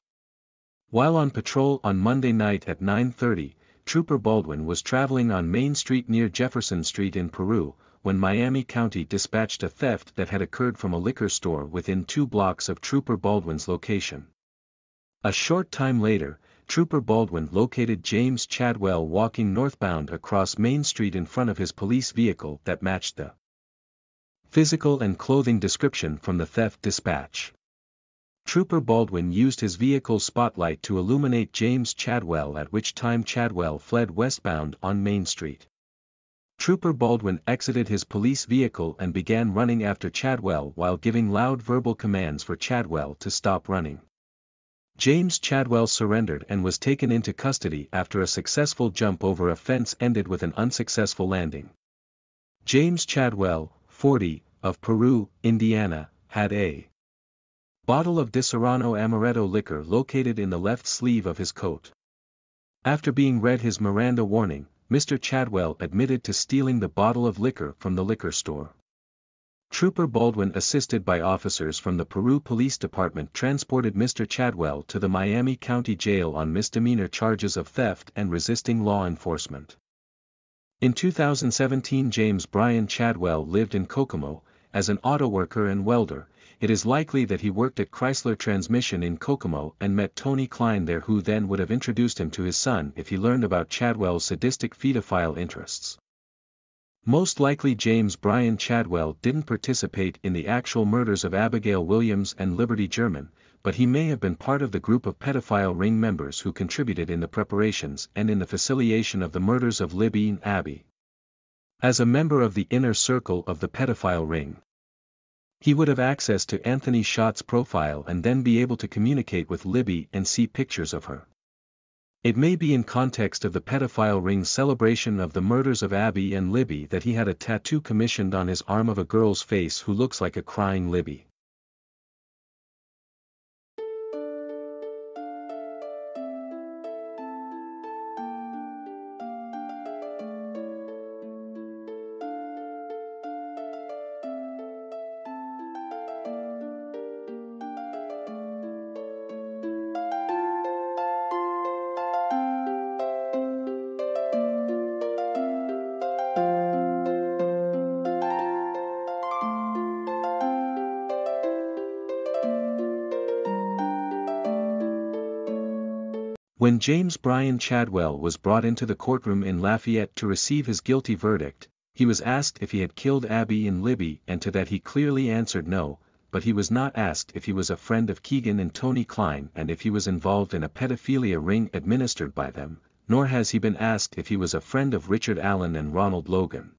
S1: While on patrol on Monday night at 9.30, Trooper Baldwin was traveling on Main Street near Jefferson Street in Peru, when Miami County dispatched a theft that had occurred from a liquor store within two blocks of Trooper Baldwin's location. A short time later, Trooper Baldwin located James Chadwell walking northbound across Main Street in front of his police vehicle that matched the physical and clothing description from the theft dispatch. Trooper Baldwin used his vehicle's spotlight to illuminate James Chadwell at which time Chadwell fled westbound on Main Street. Trooper Baldwin exited his police vehicle and began running after Chadwell while giving loud verbal commands for Chadwell to stop running. James Chadwell surrendered and was taken into custody after a successful jump over a fence ended with an unsuccessful landing. James Chadwell, 40, of Peru, Indiana, had a bottle of Disaronno Amaretto liquor located in the left sleeve of his coat. After being read his Miranda warning, Mr. Chadwell admitted to stealing the bottle of liquor from the liquor store. Trooper Baldwin assisted by officers from the Peru Police Department transported Mr. Chadwell to the Miami County Jail on misdemeanor charges of theft and resisting law enforcement. In 2017 James Brian Chadwell lived in Kokomo, as an auto worker and welder, it is likely that he worked at Chrysler Transmission in Kokomo and met Tony Kline there who then would have introduced him to his son if he learned about Chadwell's sadistic pedophile interests. Most likely James Brian Chadwell didn't participate in the actual murders of Abigail Williams and Liberty German, but he may have been part of the group of pedophile ring members who contributed in the preparations and in the facilitation of the murders of Libby and Abby. As a member of the inner circle of the pedophile ring, he would have access to Anthony Shots' profile and then be able to communicate with Libby and see pictures of her. It may be in context of the pedophile ring's celebration of the murders of Abby and Libby that he had a tattoo commissioned on his arm of a girl's face who looks like a crying Libby. James Brian Chadwell was brought into the courtroom in Lafayette to receive his guilty verdict, he was asked if he had killed Abby and Libby and to that he clearly answered no, but he was not asked if he was a friend of Keegan and Tony Kline and if he was involved in a pedophilia ring administered by them, nor has he been asked if he was a friend of Richard Allen and Ronald Logan.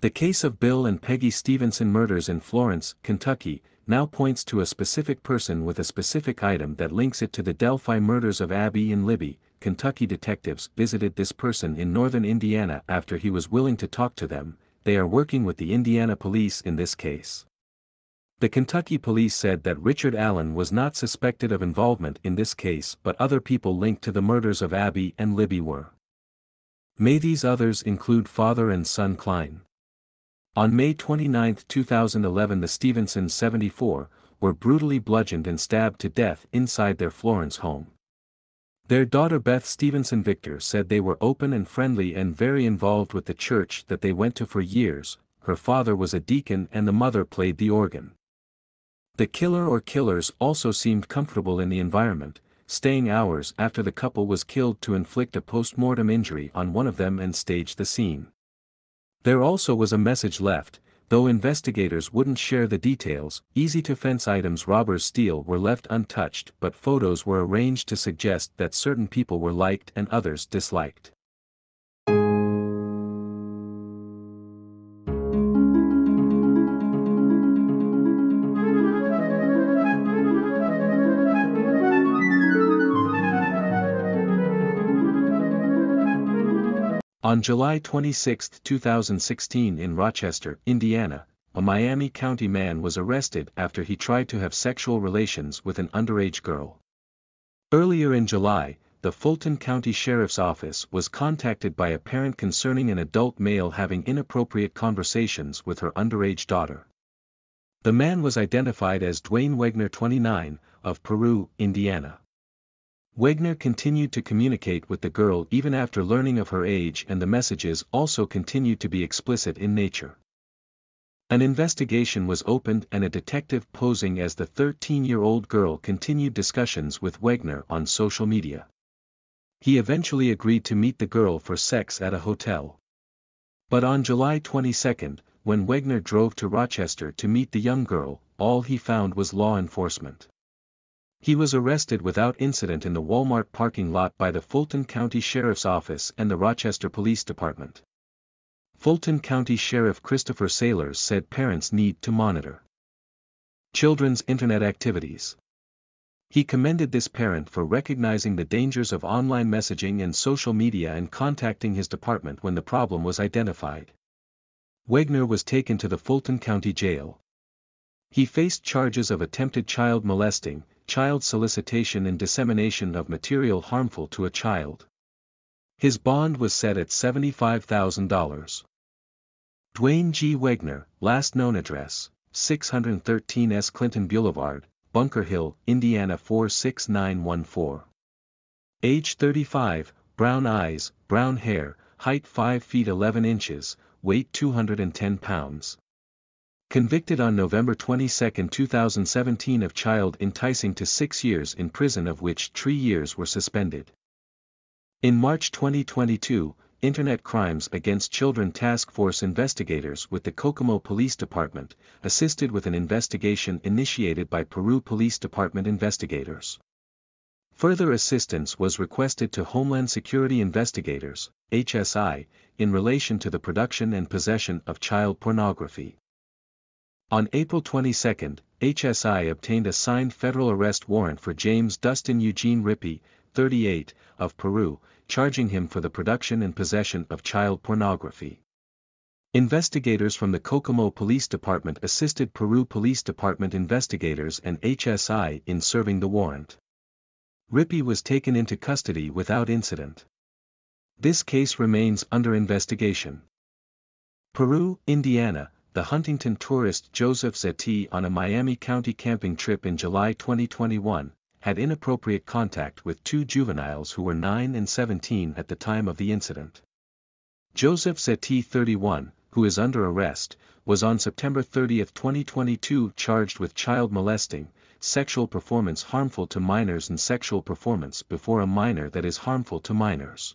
S1: The case of Bill and Peggy Stevenson murders in Florence, Kentucky, now points to a specific person with a specific item that links it to the Delphi murders of Abby and Libby. Kentucky detectives visited this person in northern Indiana after he was willing to talk to them, they are working with the Indiana police in this case. The Kentucky police said that Richard Allen was not suspected of involvement in this case but other people linked to the murders of Abby and Libby were. May these others include father and son Kline. On May 29, 2011 the Stevenson 74, were brutally bludgeoned and stabbed to death inside their Florence home. Their daughter Beth Stevenson Victor said they were open and friendly and very involved with the church that they went to for years, her father was a deacon and the mother played the organ. The killer or killers also seemed comfortable in the environment, staying hours after the couple was killed to inflict a post-mortem injury on one of them and stage the scene. There also was a message left, though investigators wouldn't share the details, easy-to-fence items robbers steal were left untouched but photos were arranged to suggest that certain people were liked and others disliked. On July 26, 2016 in Rochester, Indiana, a Miami County man was arrested after he tried to have sexual relations with an underage girl. Earlier in July, the Fulton County Sheriff's Office was contacted by a parent concerning an adult male having inappropriate conversations with her underage daughter. The man was identified as Dwayne Wegner 29, of Peru, Indiana. Wegner continued to communicate with the girl even after learning of her age and the messages also continued to be explicit in nature. An investigation was opened and a detective posing as the 13-year-old girl continued discussions with Wegner on social media. He eventually agreed to meet the girl for sex at a hotel. But on July 22, when Wegner drove to Rochester to meet the young girl, all he found was law enforcement. He was arrested without incident in the Walmart parking lot by the Fulton County Sheriff's Office and the Rochester Police Department. Fulton County Sheriff Christopher Sailors said parents need to monitor children's internet activities. He commended this parent for recognizing the dangers of online messaging and social media and contacting his department when the problem was identified. Wegner was taken to the Fulton County Jail. He faced charges of attempted child molesting, child solicitation and dissemination of material harmful to a child. His bond was set at $75,000. Dwayne G. Wegner, last known address, 613 S. Clinton Boulevard, Bunker Hill, Indiana 46914. Age 35, brown eyes, brown hair, height 5 feet 11 inches, weight 210 pounds. Convicted on November 22, 2017 of child enticing to six years in prison of which three years were suspended. In March 2022, Internet Crimes Against Children Task Force investigators with the Kokomo Police Department, assisted with an investigation initiated by Peru Police Department investigators. Further assistance was requested to Homeland Security Investigators, HSI, in relation to the production and possession of child pornography. On April 22, HSI obtained a signed federal arrest warrant for James Dustin Eugene Rippey, 38, of Peru, charging him for the production and possession of child pornography. Investigators from the Kokomo Police Department assisted Peru Police Department investigators and HSI in serving the warrant. Rippey was taken into custody without incident. This case remains under investigation. Peru, Indiana, the Huntington tourist Joseph Zeti on a Miami County camping trip in July 2021, had inappropriate contact with two juveniles who were 9 and 17 at the time of the incident. Joseph Zeti 31, who is under arrest, was on September 30, 2022 charged with child molesting, sexual performance harmful to minors and sexual performance before a minor that is harmful to minors.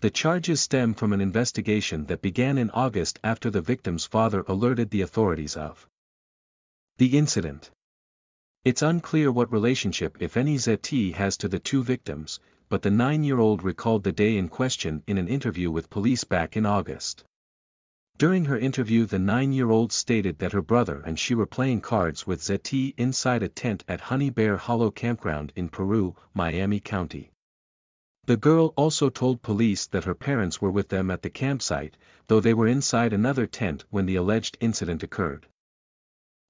S1: The charges stem from an investigation that began in August after the victim's father alerted the authorities of the incident. It's unclear what relationship if any Zeti has to the two victims, but the nine-year-old recalled the day in question in an interview with police back in August. During her interview the nine-year-old stated that her brother and she were playing cards with Zeti inside a tent at Honey Bear Hollow Campground in Peru, Miami County. The girl also told police that her parents were with them at the campsite, though they were inside another tent when the alleged incident occurred.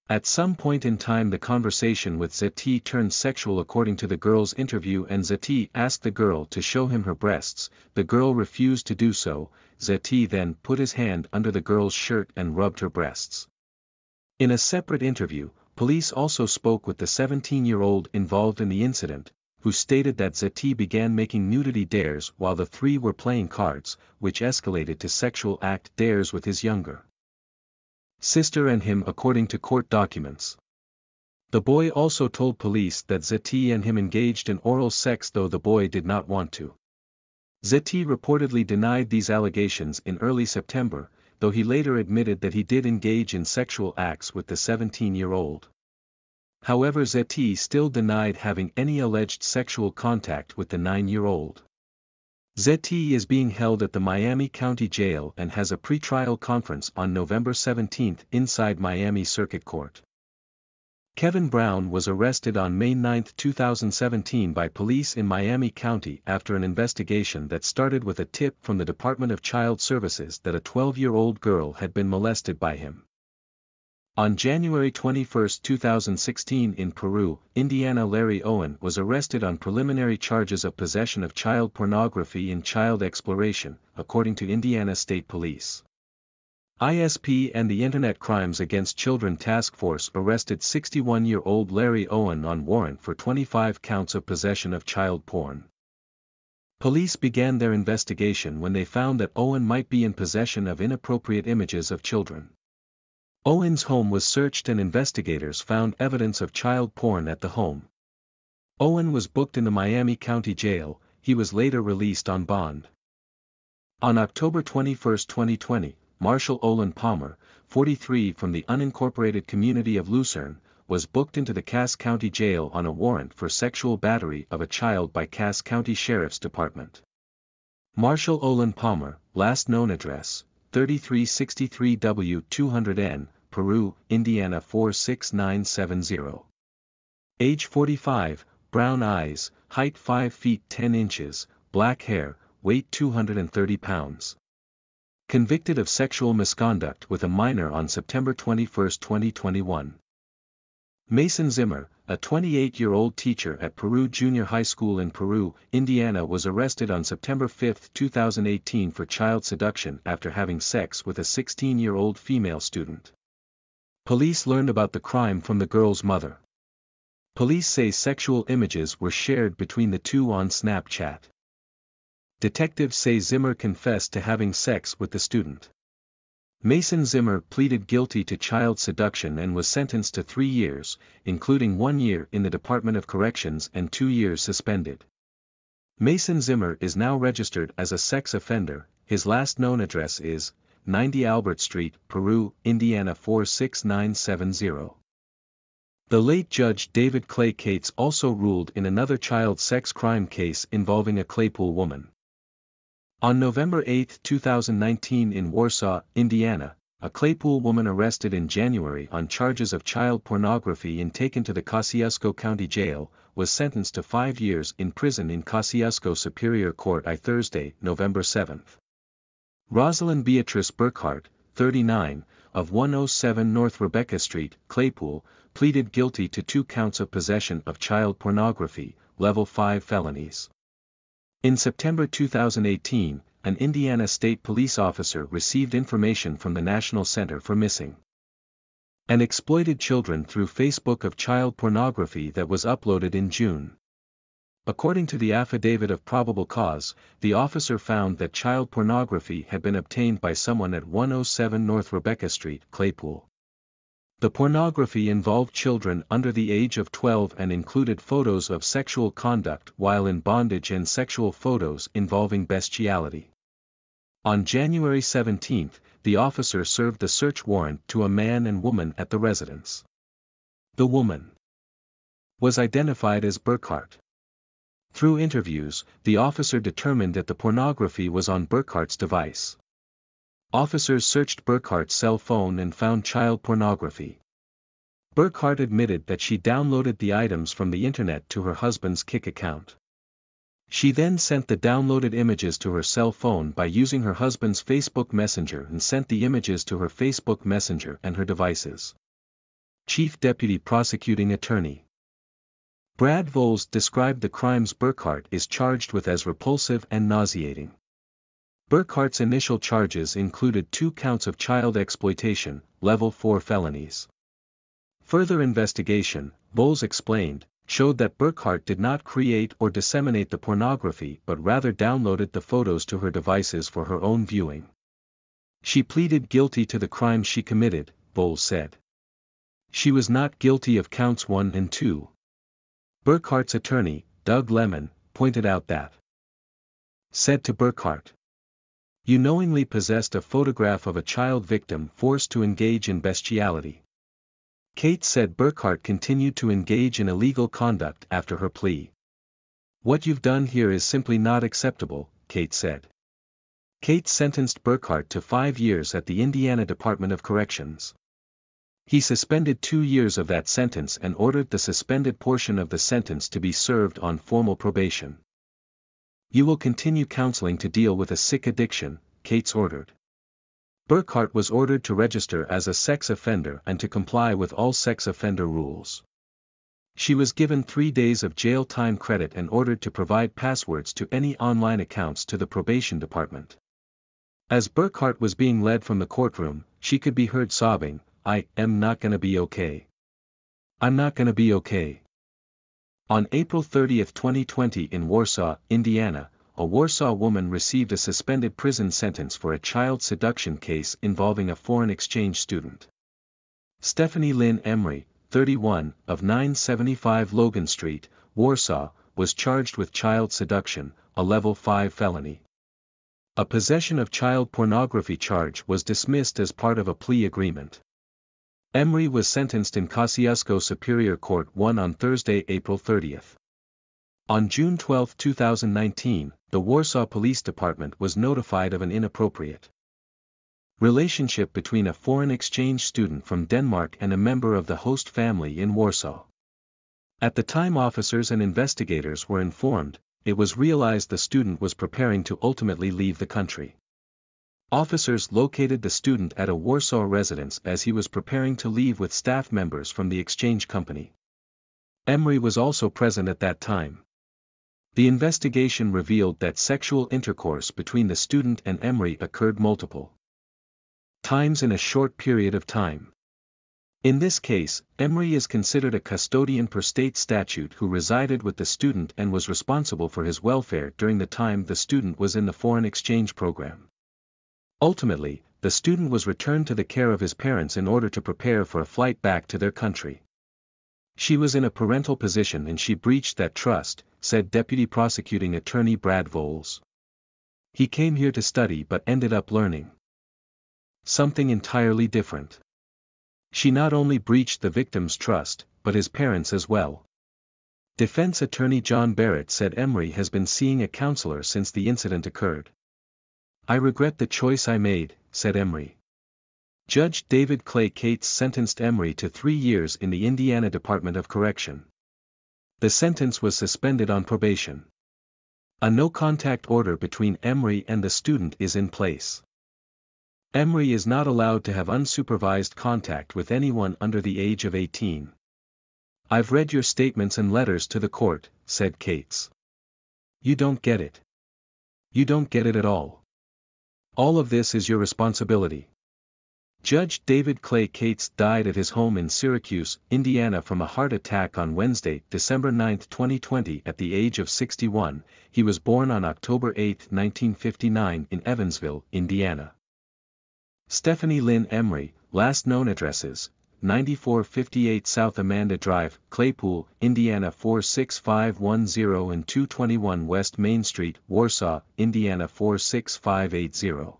S1: At some point in time the conversation with Zeti turned sexual according to the girl's interview and Zeti asked the girl to show him her breasts, the girl refused to do so, Zeti then put his hand under the girl's shirt and rubbed her breasts. In a separate interview, police also spoke with the 17-year-old involved in the incident, who stated that Zeti began making nudity dares while the three were playing cards, which escalated to sexual act dares with his younger sister and him according to court documents. The boy also told police that Zeti and him engaged in oral sex though the boy did not want to. Zeti reportedly denied these allegations in early September, though he later admitted that he did engage in sexual acts with the 17-year-old. However Zeti still denied having any alleged sexual contact with the 9-year-old. Zeti is being held at the Miami County Jail and has a pretrial conference on November 17 inside Miami Circuit Court. Kevin Brown was arrested on May 9, 2017 by police in Miami County after an investigation that started with a tip from the Department of Child Services that a 12-year-old girl had been molested by him. On January 21, 2016 in Peru, Indiana Larry Owen was arrested on preliminary charges of possession of child pornography and child exploitation, according to Indiana State Police. ISP and the Internet Crimes Against Children Task Force arrested 61-year-old Larry Owen on warrant for 25 counts of possession of child porn. Police began their investigation when they found that Owen might be in possession of inappropriate images of children. Owen's home was searched and investigators found evidence of child porn at the home. Owen was booked in the Miami County Jail, he was later released on bond. On October 21, 2020, Marshall Olin Palmer, 43 from the unincorporated community of Lucerne, was booked into the Cass County Jail on a warrant for sexual battery of a child by Cass County Sheriff's Department. Marshall Olin Palmer, last known address, 3363 W 200N, Peru, Indiana 46970. Age 45, brown eyes, height 5 feet 10 inches, black hair, weight 230 pounds. Convicted of sexual misconduct with a minor on September 21, 2021. Mason Zimmer, a 28-year-old teacher at Peru Junior High School in Peru, Indiana was arrested on September 5, 2018 for child seduction after having sex with a 16-year-old female student. Police learned about the crime from the girl's mother. Police say sexual images were shared between the two on Snapchat. Detectives say Zimmer confessed to having sex with the student. Mason Zimmer pleaded guilty to child seduction and was sentenced to three years, including one year in the Department of Corrections and two years suspended. Mason Zimmer is now registered as a sex offender, his last known address is 90 Albert Street, Peru, Indiana 46970. The late Judge David Clay Cates also ruled in another child sex crime case involving a Claypool woman. On November 8, 2019 in Warsaw, Indiana, a Claypool woman arrested in January on charges of child pornography and taken to the Kosciusko County Jail, was sentenced to five years in prison in Kosciusko Superior Court on Thursday, November 7. Rosalind Beatrice Burkhart, 39, of 107 North Rebecca Street, Claypool, pleaded guilty to two counts of possession of child pornography, level 5 felonies. In September 2018, an Indiana State Police officer received information from the National Center for Missing and exploited children through Facebook of child pornography that was uploaded in June. According to the affidavit of probable cause, the officer found that child pornography had been obtained by someone at 107 North Rebecca Street, Claypool. The pornography involved children under the age of 12 and included photos of sexual conduct while in bondage and sexual photos involving bestiality. On January 17, the officer served the search warrant to a man and woman at the residence. The woman was identified as Burkhart. Through interviews, the officer determined that the pornography was on Burkhart's device. Officers searched Burkhart's cell phone and found child pornography. Burkhart admitted that she downloaded the items from the internet to her husband's Kik account. She then sent the downloaded images to her cell phone by using her husband's Facebook Messenger and sent the images to her Facebook Messenger and her devices. Chief Deputy Prosecuting Attorney Brad Voles described the crimes Burkhart is charged with as repulsive and nauseating. Burkhart's initial charges included two counts of child exploitation, level 4 felonies. Further investigation, Voles explained, showed that Burkhart did not create or disseminate the pornography but rather downloaded the photos to her devices for her own viewing. She pleaded guilty to the crime she committed, Voles said. She was not guilty of counts 1 and 2. Burkhart's attorney, Doug Lemon, pointed out that. Said to Burkhart. You knowingly possessed a photograph of a child victim forced to engage in bestiality. Cates said Burkhart continued to engage in illegal conduct after her plea. What you've done here is simply not acceptable, Cates said. Cates sentenced Burkhart to five years at the Indiana Department of Corrections. He suspended two years of that sentence and ordered the suspended portion of the sentence to be served on formal probation. You will continue counseling to deal with a sick addiction, Cates ordered. Burkhart was ordered to register as a sex offender and to comply with all sex offender rules. She was given three days of jail time credit and ordered to provide passwords to any online accounts to the probation department. As Burkhart was being led from the courtroom, she could be heard sobbing, I am not gonna be okay. I'm not gonna be okay. On April 30, 2020 in Warsaw, Indiana, a Warsaw woman received a suspended prison sentence for a child seduction case involving a foreign exchange student. Stephanie Lynn Emery, 31, of 975 Logan Street, Warsaw, was charged with child seduction, a level 5 felony. A possession of child pornography charge was dismissed as part of a plea agreement. Emery was sentenced in Kosciusko Superior Court 1 on Thursday, April 30. On June 12, 2019, the Warsaw Police Department was notified of an inappropriate relationship between a foreign exchange student from Denmark and a member of the host family in Warsaw. At the time officers and investigators were informed, it was realized the student was preparing to ultimately leave the country. Officers located the student at a Warsaw residence as he was preparing to leave with staff members from the exchange company. Emery was also present at that time. The investigation revealed that sexual intercourse between the student and Emery occurred multiple times in a short period of time. In this case, Emery is considered a custodian per state statute who resided with the student and was responsible for his welfare during the time the student was in the foreign exchange program. Ultimately, the student was returned to the care of his parents in order to prepare for a flight back to their country. She was in a parental position and she breached that trust, said Deputy Prosecuting Attorney Brad Voles. He came here to study but ended up learning something entirely different. She not only breached the victim's trust, but his parents as well. Defense attorney John Barrett said Emery has been seeing a counselor since the incident occurred. I regret the choice I made, said Emery. Judge David Clay Cates sentenced Emery to three years in the Indiana Department of Correction. The sentence was suspended on probation. A no-contact order between Emery and the student is in place. Emery is not allowed to have unsupervised contact with anyone under the age of 18. I've read your statements and letters to the court, said Cates. You don't get it. You don't get it at all. All of this is your responsibility. Judge David Clay Cates died at his home in Syracuse, Indiana from a heart attack on Wednesday, December 9, 2020 at the age of 61. He was born on October 8, 1959 in Evansville, Indiana. Stephanie Lynn Emery, last known addresses, 9458 South Amanda Drive, Claypool, Indiana 46510 and 221 West Main Street, Warsaw, Indiana 46580.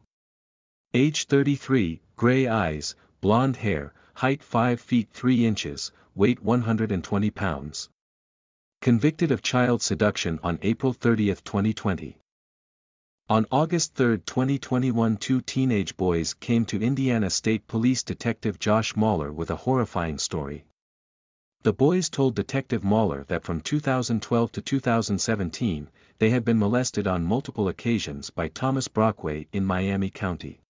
S1: Age 33, gray eyes, blonde hair, height 5 feet 3 inches, weight 120 pounds. Convicted of child seduction on April 30, 2020. On August 3, 2021 two teenage boys came to Indiana State Police Detective Josh Mahler with a horrifying story. The boys told Detective Mahler that from 2012 to 2017, they had been molested on multiple occasions by Thomas Brockway in Miami County.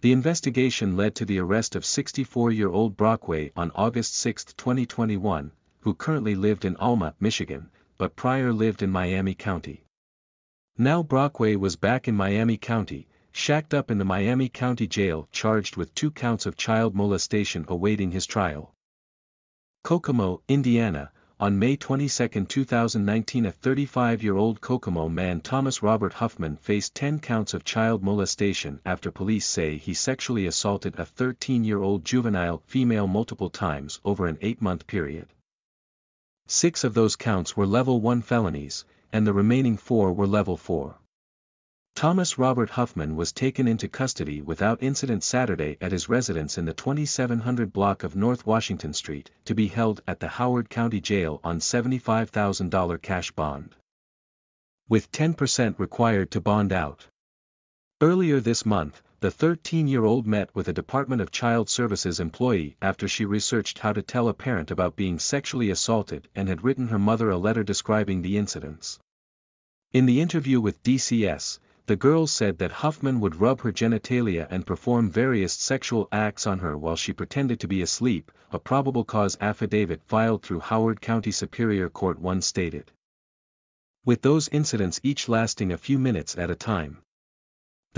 S1: The investigation led to the arrest of 64-year-old Brockway on August 6, 2021, who currently lived in Alma, Michigan, but prior lived in Miami County. Now Brockway was back in Miami County, shacked up in the Miami County Jail charged with two counts of child molestation awaiting his trial. Kokomo, Indiana, on May 22, 2019 a 35-year-old Kokomo man Thomas Robert Huffman faced 10 counts of child molestation after police say he sexually assaulted a 13-year-old juvenile female multiple times over an 8-month period. Six of those counts were level 1 felonies, and the remaining four were level 4. Thomas Robert Huffman was taken into custody without incident Saturday at his residence in the 2700 block of North Washington Street, to be held at the Howard County Jail on $75,000 cash bond. With 10% required to bond out. Earlier this month, the 13-year-old met with a Department of Child Services employee after she researched how to tell a parent about being sexually assaulted and had written her mother a letter describing the incidents. In the interview with DCS, the girl said that Huffman would rub her genitalia and perform various sexual acts on her while she pretended to be asleep, a probable cause affidavit filed through Howard County Superior Court once stated. With those incidents each lasting a few minutes at a time.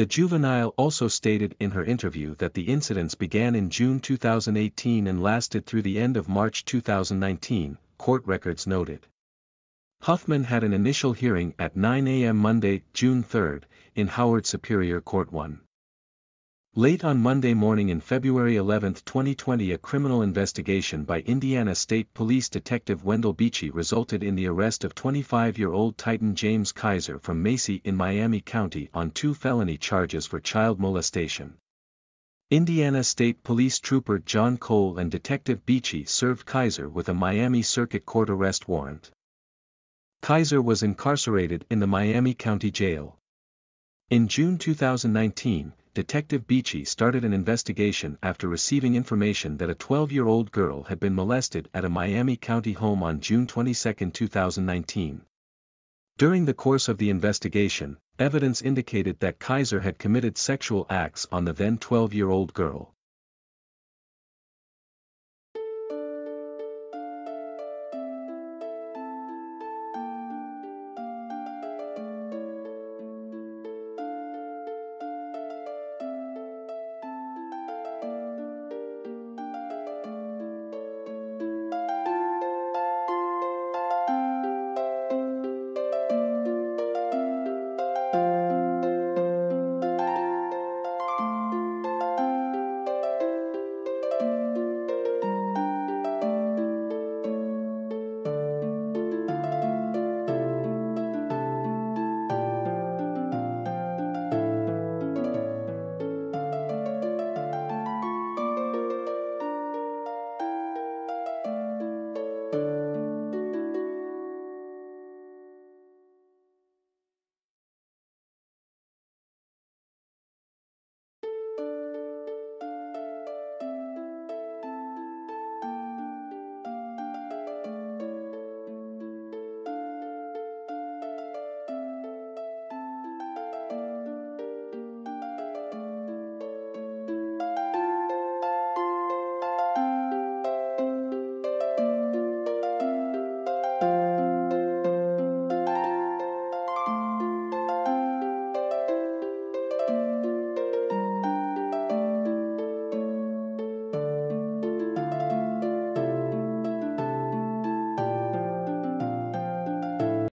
S1: The juvenile also stated in her interview that the incidents began in June 2018 and lasted through the end of March 2019, court records noted. Huffman had an initial hearing at 9 a.m. Monday, June 3, in Howard Superior Court 1. Late on Monday morning in February 11, 2020 a criminal investigation by Indiana State Police Detective Wendell Beachy resulted in the arrest of 25-year-old Titan James Kaiser from Macy in Miami County on two felony charges for child molestation. Indiana State Police Trooper John Cole and Detective Beachy served Kaiser with a Miami Circuit Court arrest warrant. Kaiser was incarcerated in the Miami County Jail. In June 2019, Detective Beachy started an investigation after receiving information that a 12-year-old girl had been molested at a Miami County home on June 22, 2019. During the course of the investigation, evidence indicated that Kaiser had committed sexual acts on the then 12-year-old girl.